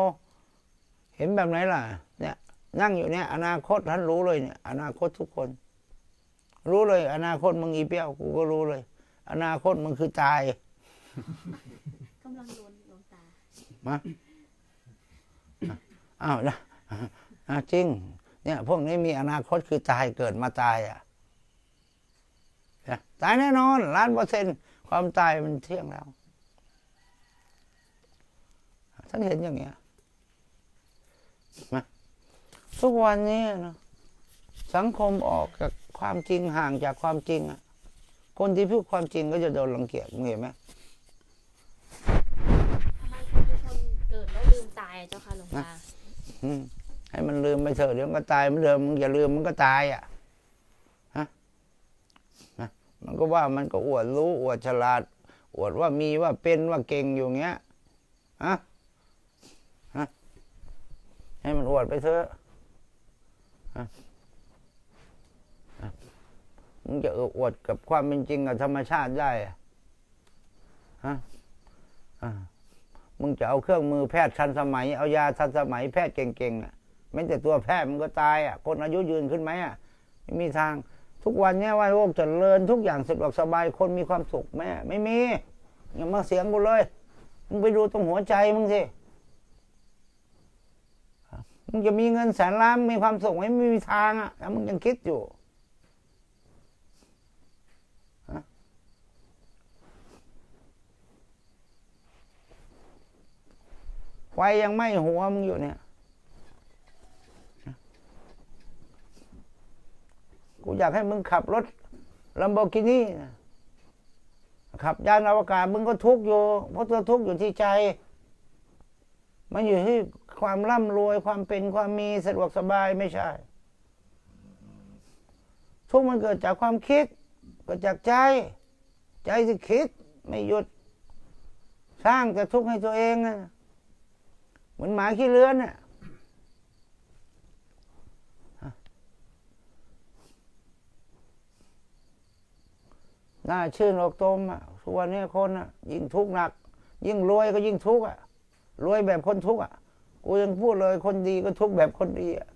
เห็นแบบไหนล่ะ เนี่ย นั่งอยู่เนี่ย อนาคตท่านรู้เลยเนี่ย อนาคตทุกคน รู้เลย อนาคตมึงอีเปี้ยวกูก็รู้เลย อนาคตมึงคือตาย กำลังโดนหลวงตา มาอ้าวนะจริง เนี่ย พวกนี้มีอนาคตคือตายเกิดมาตายอะตายแน่นอนล้านเปอร์เซ็นต์ความตายมันเที่ยงแล้วท่านเห็นอย่างเงี้ยนะทุกวันนี้นะสังคมออกจากความจริงห่างจากความจริงอะคนที่พูดความจริงก็จะโดนรังเกียจมึงเห็นไหม ทำไมคุณเป็นคนเกิดแล้วลืมตายอะ เจ้าค่ะหลวงตาอืมให้มันลืมไปเถอะเดี๋ยวมันก็ตายมือนเดิมมึงอย่าลืมมันก็ตายอะฮะนะมันก็ว่ามันก็อวดรู้อวดฉลาด อวดว่ามีว่าเป็นว่าเก่งอยู่เงี้ยฮะฮะให้มันอวดไปเถอะฮะมึงจะอวดกับความเป็นจริงกับธรรมชาติได้อะฮะอ่า มึงจะเอาเครื่องมือแพทย์ทันสมัย เอายาทันสมัยแพทย์เก่งๆอะแม้แต่ตัวแพทย์มันก็ตายอะ คนอายุยืนขึ้นไหมอะไม่มีทางทุกวันเนี้ยว่าโลกเจริญทุกอย่างสะดวกสบายคนมีความสุขแม่ ไม่มีอย่ามาเสียงกูเลยมึงไปดูตรงหัวใจมึงสิมึงจะมีเงินแสนล้านมีความสุขไหมไม่มีทางอะแล้วมึงยังคิดอยู่ ไฟยังไหม้หัวมึงอยู่เนี่ย กูอยากให้มึงขับรถลัมโบกินี่ขับยานอวกาศมึงก็ทุกข์อยู่ เพราะตัวทุกข์อยู่ที่ใจ มันอยู่ที่ความร่ำรวยความเป็นความมีสะดวกสบายไม่ใช่ ทุกมันเกิดจากความคิดเกิดจากใจ ใจที่คิดไม่หยุด สร้างแต่ทุกข์ให้ตัวเองนะ หมือนหมาขี้เลื้อนอะหน้าชื่นอกตมอะทุกวันนี้คนอะยิ่งทุกข์หนัก ยิ่งรวยก็ยิ่งทุกข์อะรวยแบบคนทุกข์อะกูยังพูดเลยคนดีก็ทุกข์แบบคนดีอะ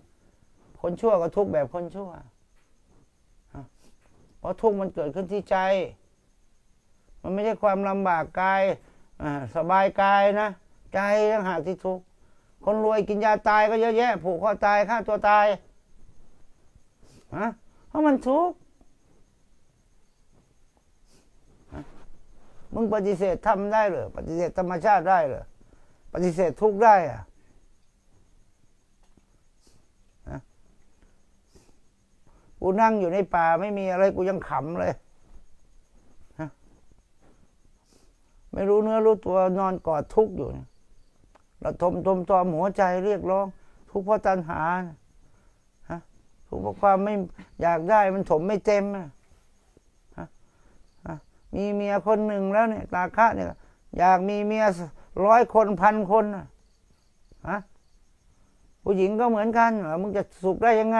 คนชั่วก็ทุกข์แบบคนชั่วเพราะทุกข์มันเกิดขึ้นที่ใจ มันไม่ใช่ความลำบากกายสบายกายนะ ใจยังหากที่ทุกข์ คนรวยกินยาตายก็เยอะแยะ ผูกคอตายฆ่าตัวตายฮะเพราะมันทุกข์มึงปฏิเสธทำได้เหรอปฏิเสธธรรมชาติได้เหรอปฏิเสธทุกข์ได้อะฮะกูนั่งอยู่ในป่าไม่มีอะไรกูยังขำเลยไม่รู้เนื้อรู้ตัวนอนกอดทุกข์อยู่ ระทมทมตอมหัวใจเรียกร้อง ทุกข์เพราะตัณหาฮะทุกข์เพราะความไม่อยากได้มันถมไม่เต็มอะฮะฮะมีเมียคนหนึ่งแล้วเนี่ยตาคะเนี่ยอยากมีเมียร้อยคนพันคนน่ะฮะผู้หญิงก็เหมือนกันเหรอมึงจะสุขได้ยังไง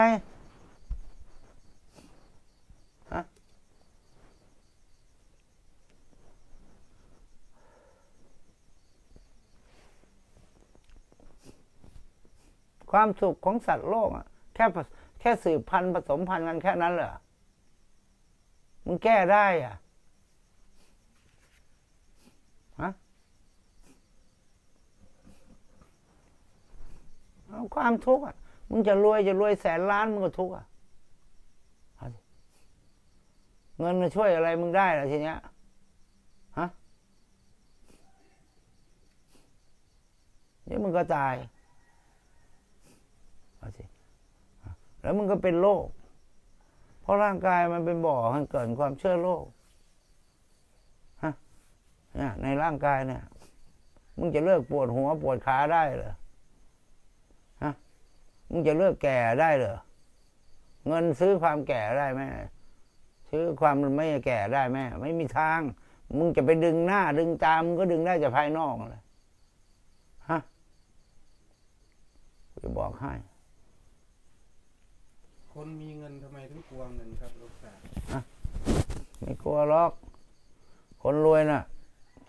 ความสุขของสัตว์โลกอะแค่แค่สืบพันธุ์ผสมพันธุ์กันแค่นั้นเหรอมึงแก้ได้อะฮะความทุกข์อะ มึงจะรวยจะรวยแสนล้านมึงก็ทุกข์อะเงินมาช่วยอะไรมึงได้ล่ะทีเนี้ยฮะเดี๋ยวมึงก็ตาย เอาสิ แล้วมึงก็เป็นโรค เพราะร่างกายมันเป็นบ่อให้เกิดความเชื่อโรคฮะเนี่ยในร่างกายเนี่ย มึงจะเลิกปวดหัวปวดขาได้เหรอฮะมึงจะเลิกแก่ได้เหรอเงินซื้อความแก่ได้ไหมซื้อความไม่แก่ได้ไหมไม่มีทาง มึงจะไปดึงหน้า ดึงตามมึงก็ดึงได้จากภายนอกเลยฮะจะบอกให้ คนมีเงินทำไมถึงกลัวเงินครับหลวงตาไม่กลัวหรอก คนรวยน่ะ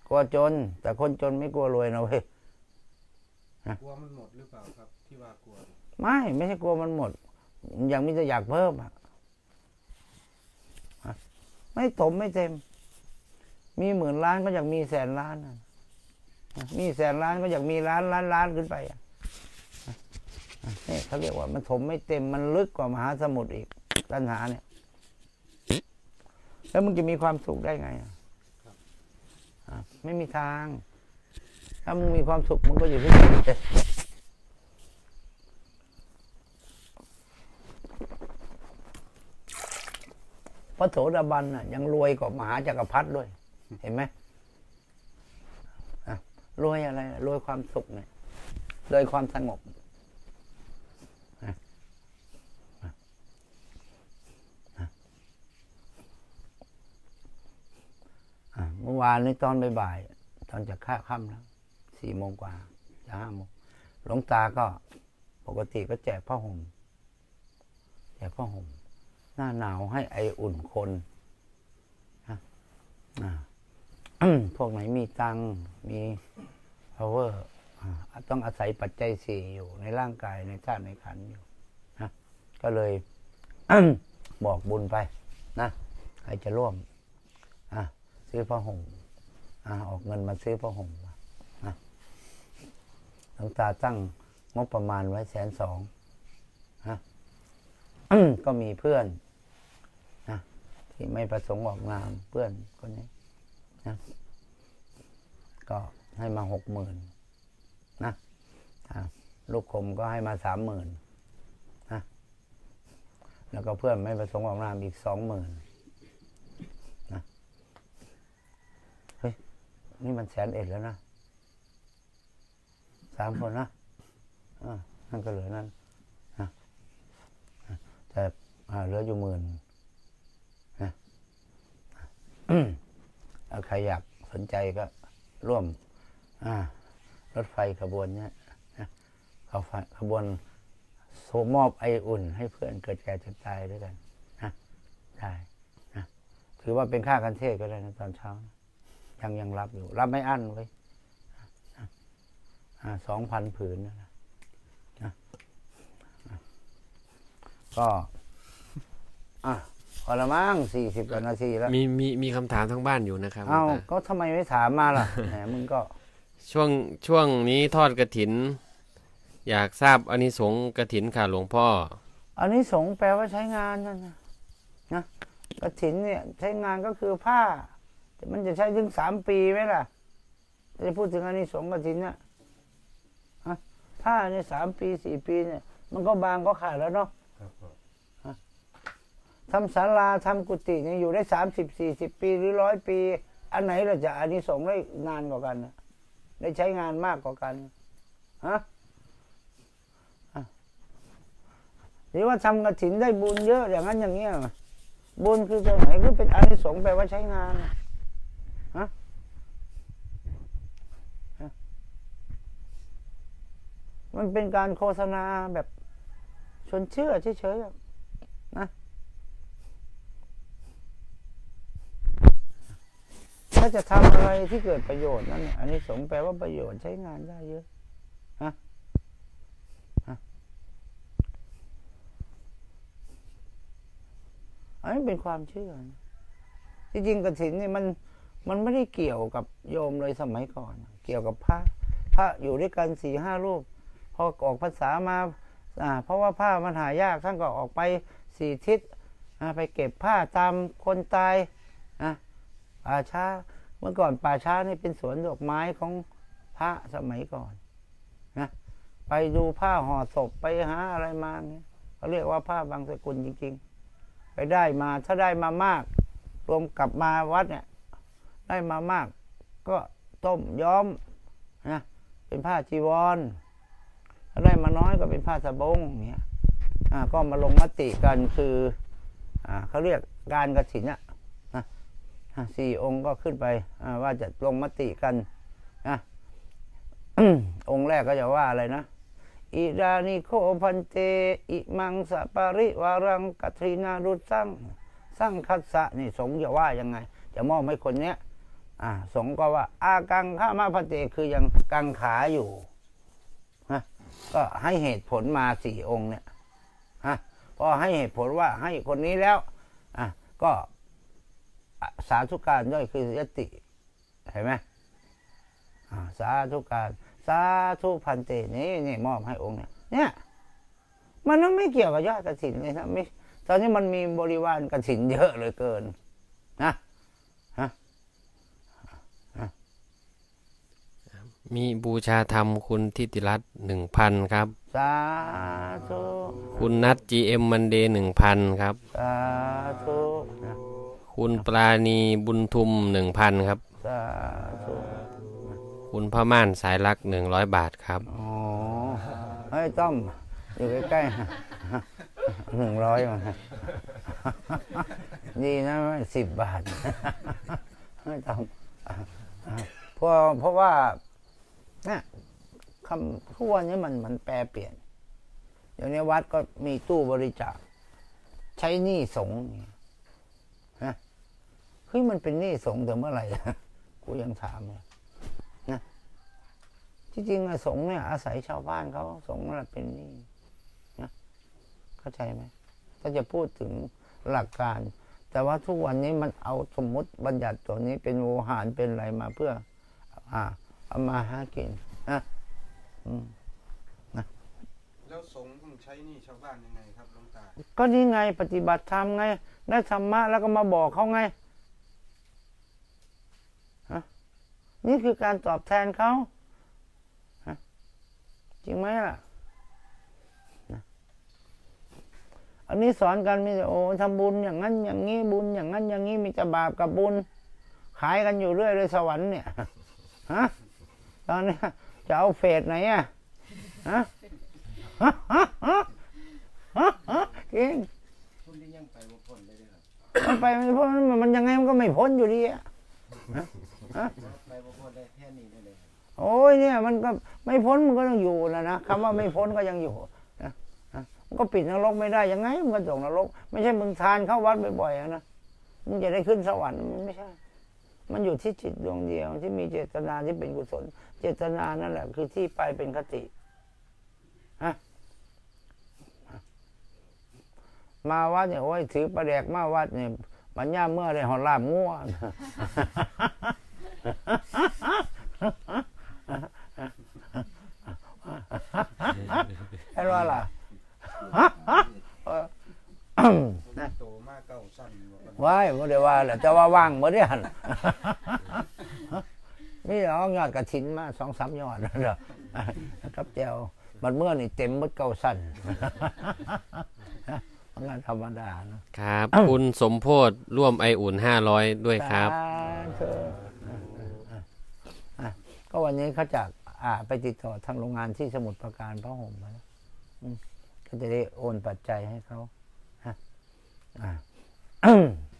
กลัวจน แต่คนจนไม่กลัวรวยนะเว้ยกลัวมันหมดหรือเปล่าครับ ที่ว่ากลัว ไม่ ไม่ใช่กลัวมันหมด อย่างมิจะอยากเพิ่มอะฮะไม่ถมไม่เต็ม มีหมื่นล้านก็อยากมีแสนล้านอะมีแสนล้านก็อยากมีล้านล้านล้านขึ้นไปอะ นี่เขาเรียกว่ามันถมไม่เต็มมันลึกกว่ามหาสมุทรอีกตัณหาเนี่ย แล้วมึงจะมีความสุขได้ไงอะไม่มีทาง ถ้ามึงมีความสุขมึงก็อยู่ที่นี่พระโสดาบันน่ะ ยังรวยกว่ามหาจักรพรรดิด้วย เห็นไหมอะรวยอะไรรวยความสุขเนี่ยรวยความสงบอะอะอะอะ เมื่อวานนี้ตอนบ่ายๆตอนจะค่าค่ำแล้วสี่โมงกว่าจะห้าโมงหลวงตาก็ปกติก็แจกผ้าห่มแจกผ้าห่มหน้าหนาวให้ไออุ่นคนนะพวกไหนมีตังมี power ต้องอาศัยปัจจัยสี่อยู่ในร่างกายในธาตุในขันอยู่นะก็เลยบอกบุญไปนะใครจะร่วม ซื้อผ้าห่มอออกเงินมาซื้อผ้าห่มนะหลวงตาตั้งงบประมาณไว้แสนสองนะก็มีเพื่อนนะที่ไม่ประสงค์ออกนามเพื่อนคนนี้นะก็ให้มาหกหมื่นนะลูกคมก็ให้มาสามหมื่นนะแล้วก็เพื่อนไม่ประสงค์ออกนามอีกสองหมื่นนะเฮ้ย นี่มันแสนเอ็ดแล้วนะสามคนนะอ่านั่นก็เหลือนั่นแต่เหลืออยู่หมื่นนะเอาใครอยากสนใจก็ร่วมอ่ารถไฟขบวนเนี้ยนะเขาไฟขบวนโซมอบไออุ่น ให้เพื่อนเกิดแก่เจ็บตายด้วยกันนะได้นะถือว่าเป็นค่ากันเทศก็ได้นะตอนเช้า ยังยังรับอยู่ รับไม่อั้นไว้สองพันผืนนะนะนะก็อะพอละมั้งสี่สิบกว่านาทีแล้ว มีมีมีคำถามทั้งบ้านอยู่นะครับเอ้าหลวงตาก็ทำไมไม่ถามมาล่ะแหมมึงก็ ช่วงช่วงนี้ทอดกระถิน อยากทราบอานิสงส์กระถินค่ะหลวงพ่อ อันนี้สงส์แปลว่าใช้งานนั่นนะนะกระถินเนี่ยใช้งานก็คือผ้าแต่ มันจะใช้ถึงสามปีไหมล่ะจะพูดถึงอันนี้สงส์กระถินเนี่ยฮะผ้าเนี่ยสามปีสี่ปีเนี่ย มันก็บางก็ขาดแล้วเนาะครับผมทำศาลาทำกุฏิเนี่ยอยู่ได้สามสิบสี่สิบปีหรือร้อยปี อันไหนเราจะอันนี้สงส์ได้นานกว่ากันนะได้ใช้งานมากกว่ากันฮะอะหรือว่าทำกระถินได้บุญเยอะอย่างนั้นอย่างเงี้ยบุญคือตรงไหนคือเป็นอานิสงส์แปลว่าใช้งานน่ะฮะฮะ มันเป็นการโฆษณาแบบชวนเชื่อเฉยๆอะนะถ้าจะทำอะไรที่เกิดประโยชน์นั่นอันนี้สงส์แปลว่าประโยชน์ใช้งานได้เยอะฮะอันนี้เป็นความเชื่อที่จริงกฐินนี่มันมันไม่ได้เกี่ยวกับโยมเลยสมัยก่อน เกี่ยวกับพระพระอยู่ด้วยกันสี่ห้ารูป พอออกภาษามาเพราะว่าผ้ามันหายากท่านก็ออกไปสี่ทิศไปเก็บผ้าตามคนตายอะป่าช้าเมื่อก่อนป่าช้านี่เป็นสวนดอกไม้ของพระสมัยก่อนนะไปดูผ้าห่อศพไปหาอะไรมาเนี่ยเขาเรียกว่าผ้าบางสกุลจริง ๆ ไปได้มาถ้าได้มามาก รวมกลับมาวัดเนี่ยได้มามาก ก็ต้มย้อมนะเป็นผ้าจีวร ได้มาน้อยก็เป็นผ้าสบงเนี่ยก็มาลงมติกันคืออเขาเรียกการกระถินอะอะสี่องค์ก็ขึ้นไปว่าจะลงมติกันนะองค์แรกก็จะว่าอะไรนะอิดานิโคพันเต อิมังสะปาริวารังกัตรีนารุตสังสร้างคัสสะนี่สงจะว่ายังไง จะมอบให้คนเนี้ยอ่าสงก็ว่าอากังข้ามาพันเตคือยังกังขาอยู่ ก็ให้เหตุผลมาสี่องค์เนี่ยฮะพอให้เหตุผลว่าให้คนนี้แล้วอะก็สาธุการย่อยคือยติเห็นไหมสาธุการสาธุพันเตนี่นี่มอบให้องค์เนี่ยเนี่ยมันไม่เกี่ยวกับยอดกระถินเลยนะไม่ตอนนี้มันมีบริวารกระถินเยอะเลือเกินนะ มีบูชาธรรมคุณทิติรัตน์หนึ่งพันครับ สาธุคุณนัท GM มันเดย์หนึ่งพันครับ สาธุนะคุณปราณีบุญทุมหนึ่งพันครับ สาธุคุณพม่านสายลักหนึ่งร้อยบาทครับ อ๋อเฮ้ยต้อม อยู่ใกล้ๆหนึ่งร้อยมาดีนะสิบบาท ไม่ต้องเพราะเพราะว่าเนี่ยคำทุกวันนี้มันมันแปรเปลี่ยนเดี๋ยวนี้วัดก็มีตู้บริจาค ใช้หนี้สงฆ์นะเฮ้ยมันเป็นหนี้สงฆ์แต่เมื่อไหร่กูยังถามเลยนะที่จริงอะสงฆ์เนี่ย อาศัยชาวบ้านเขาสงฆ์น่ะเป็นหนี้นะเข้าใจไหมถ้าจะพูดถึงหลักการ แต่ว่าทุกวันนี้มันเอาสมมติบัญญัติตัวนี้เป็นโวหารเป็นอะไรมาเพื่อ อ่า เอามาหากินนะอืมแล้วสงฆ์ต้องใช้หนี่ชาวบ้านยังไงครับหลวงตา ก็นี่ไงปฏิบัติธรรมไง ได้ธรรมะแล้วก็มาบอกเขาไงฮะนี่คือการตอบแทนเขาฮะจริงไหมล่ะนะอันนี้สอนกันมีแต่โอ้ทำบุญอย่างนั้น อย่างนี้บุญอย่างนั้น อย่างนี้มีแต่บาปกับบุญ ขายกันอยู่เรื่อยเลยสวรรค์เนี่ยฮะ ตอนนี้จะเอาเฟสไหนอะฮะฮะฮะฮะฮะฮะจริงคุณที่ยังไปบ่พ้นเลยเด้อครับมันไปม่พ้นมันมันยังไงมันก็ไม่พ้นอยู่ดีอะไปบ่พ้นได้แค่นี้ได้เลยโอ้ยเนี่ย มันก็ไม่พ้นมันก็ต้องอยู่นะนะคำว่าไม่พ้นก็ยังอยู่นะนะมันก็ปิดนรกไม่ได้ยังไงมันก็ตกนรก ไม่ใช่มึงทานเข้าวัดบ่อยๆนะมึงจะได้ขึ้นสวรรค์มันไม่ใช่ มันอยู่ที่จิตดวงเดียวที่มีเจตนาที่เป็นกุศล เจตนานั่นแหละ คือที่ไปเป็นคติฮะมาวัดเนี่ยโอ้ยถือประแดกมาวัดเนี่ยมันย่ามเมื่อไรหอนลาบง่วเห็นว่าล่ะโตมากเก้าสั้นว้ายบ่ได้ว่าแหละแต่ว่าว่างบ่ได้หั่น นี่เอายอดกระถินมาสองสามยอดแล้วเด้อครับเจ้ามันเมื่อนี่เต็มหมดเก้าสั้นมันก็ธรรมดานะครับ คุณสมโพธร่วมไออุ่นห้าร้อยด้วยครับสาธุอะก็วันนี้เขาจะอ่าไปติดต่อทางโรงงานที่สมุทรปราการพระห่มมาแล้วอืมก็จะได้โอนปัจจัยให้เขาฮะอ่า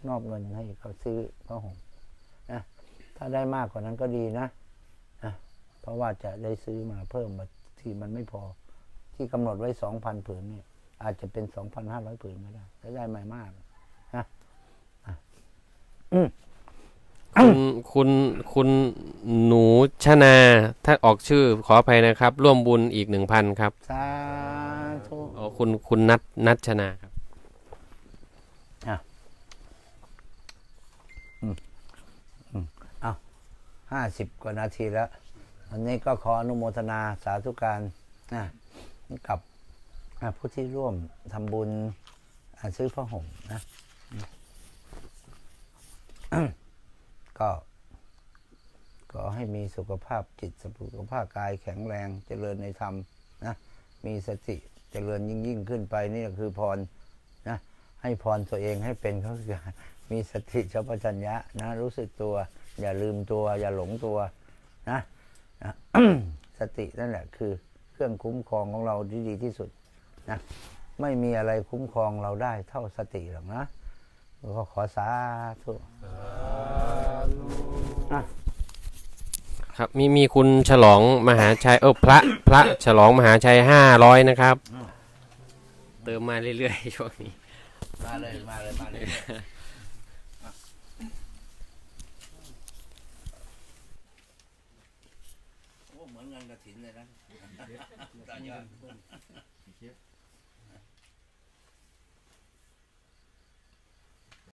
มอบเงินให้เขาซื้อพระห่มนะ ถ้าได้มากกว่านั้นก็ดีนะนะเพราะว่าจะได้ซื้อมาเพิ่มมาที่มันไม่พอ ที่กำหนดไว้สองพันผืนเนี่ยอาจจะเป็นสองพันห้าร้อยผืนก็ได้ถ้าได้ไม่มากนะอะอืมคุณคุณคุณหนูชนา ถ้าออกชื่อขออภัยนะครับ ร่วมบุญอีกหนึ่งพันครับสาธุอ๋อคุณคุณนัทนัชนาครับ ห้าสิบกว่านาทีแล้ววันนี้ก็ขออนุโมทนาสาธุการนะกับผู้ที่ร่วมทำบุญซื้อผ้าห่มนะก็ขอให้มีสุขภาพจิตสุขภาพกายแข็งแรงเจริญในธรรมนะมีสติเจริญยิ่งยิ่งขึ้นไปนี่คือพรนะให้พรตัวเองให้เป็นก็คือมีสติสัมปชัญญะนะรู้สึกตัว อย่าลืมตัว อย่าหลงตัวนะนะสตินั่นแหละคือเครื่องคุ้มครองของเราที่ดีที่สุดนะไม่มีอะไรคุ้มครองเราได้เท่าสติหรอกนะก็ขอสาธุอะครับมีมีคุณฉลองมหาชัยเออพระพระฉลองมหาชัยห้าร้อยนะครับ เติมมาเรื่อยๆช่วงนี้ มาเลยมาเลยมาเลย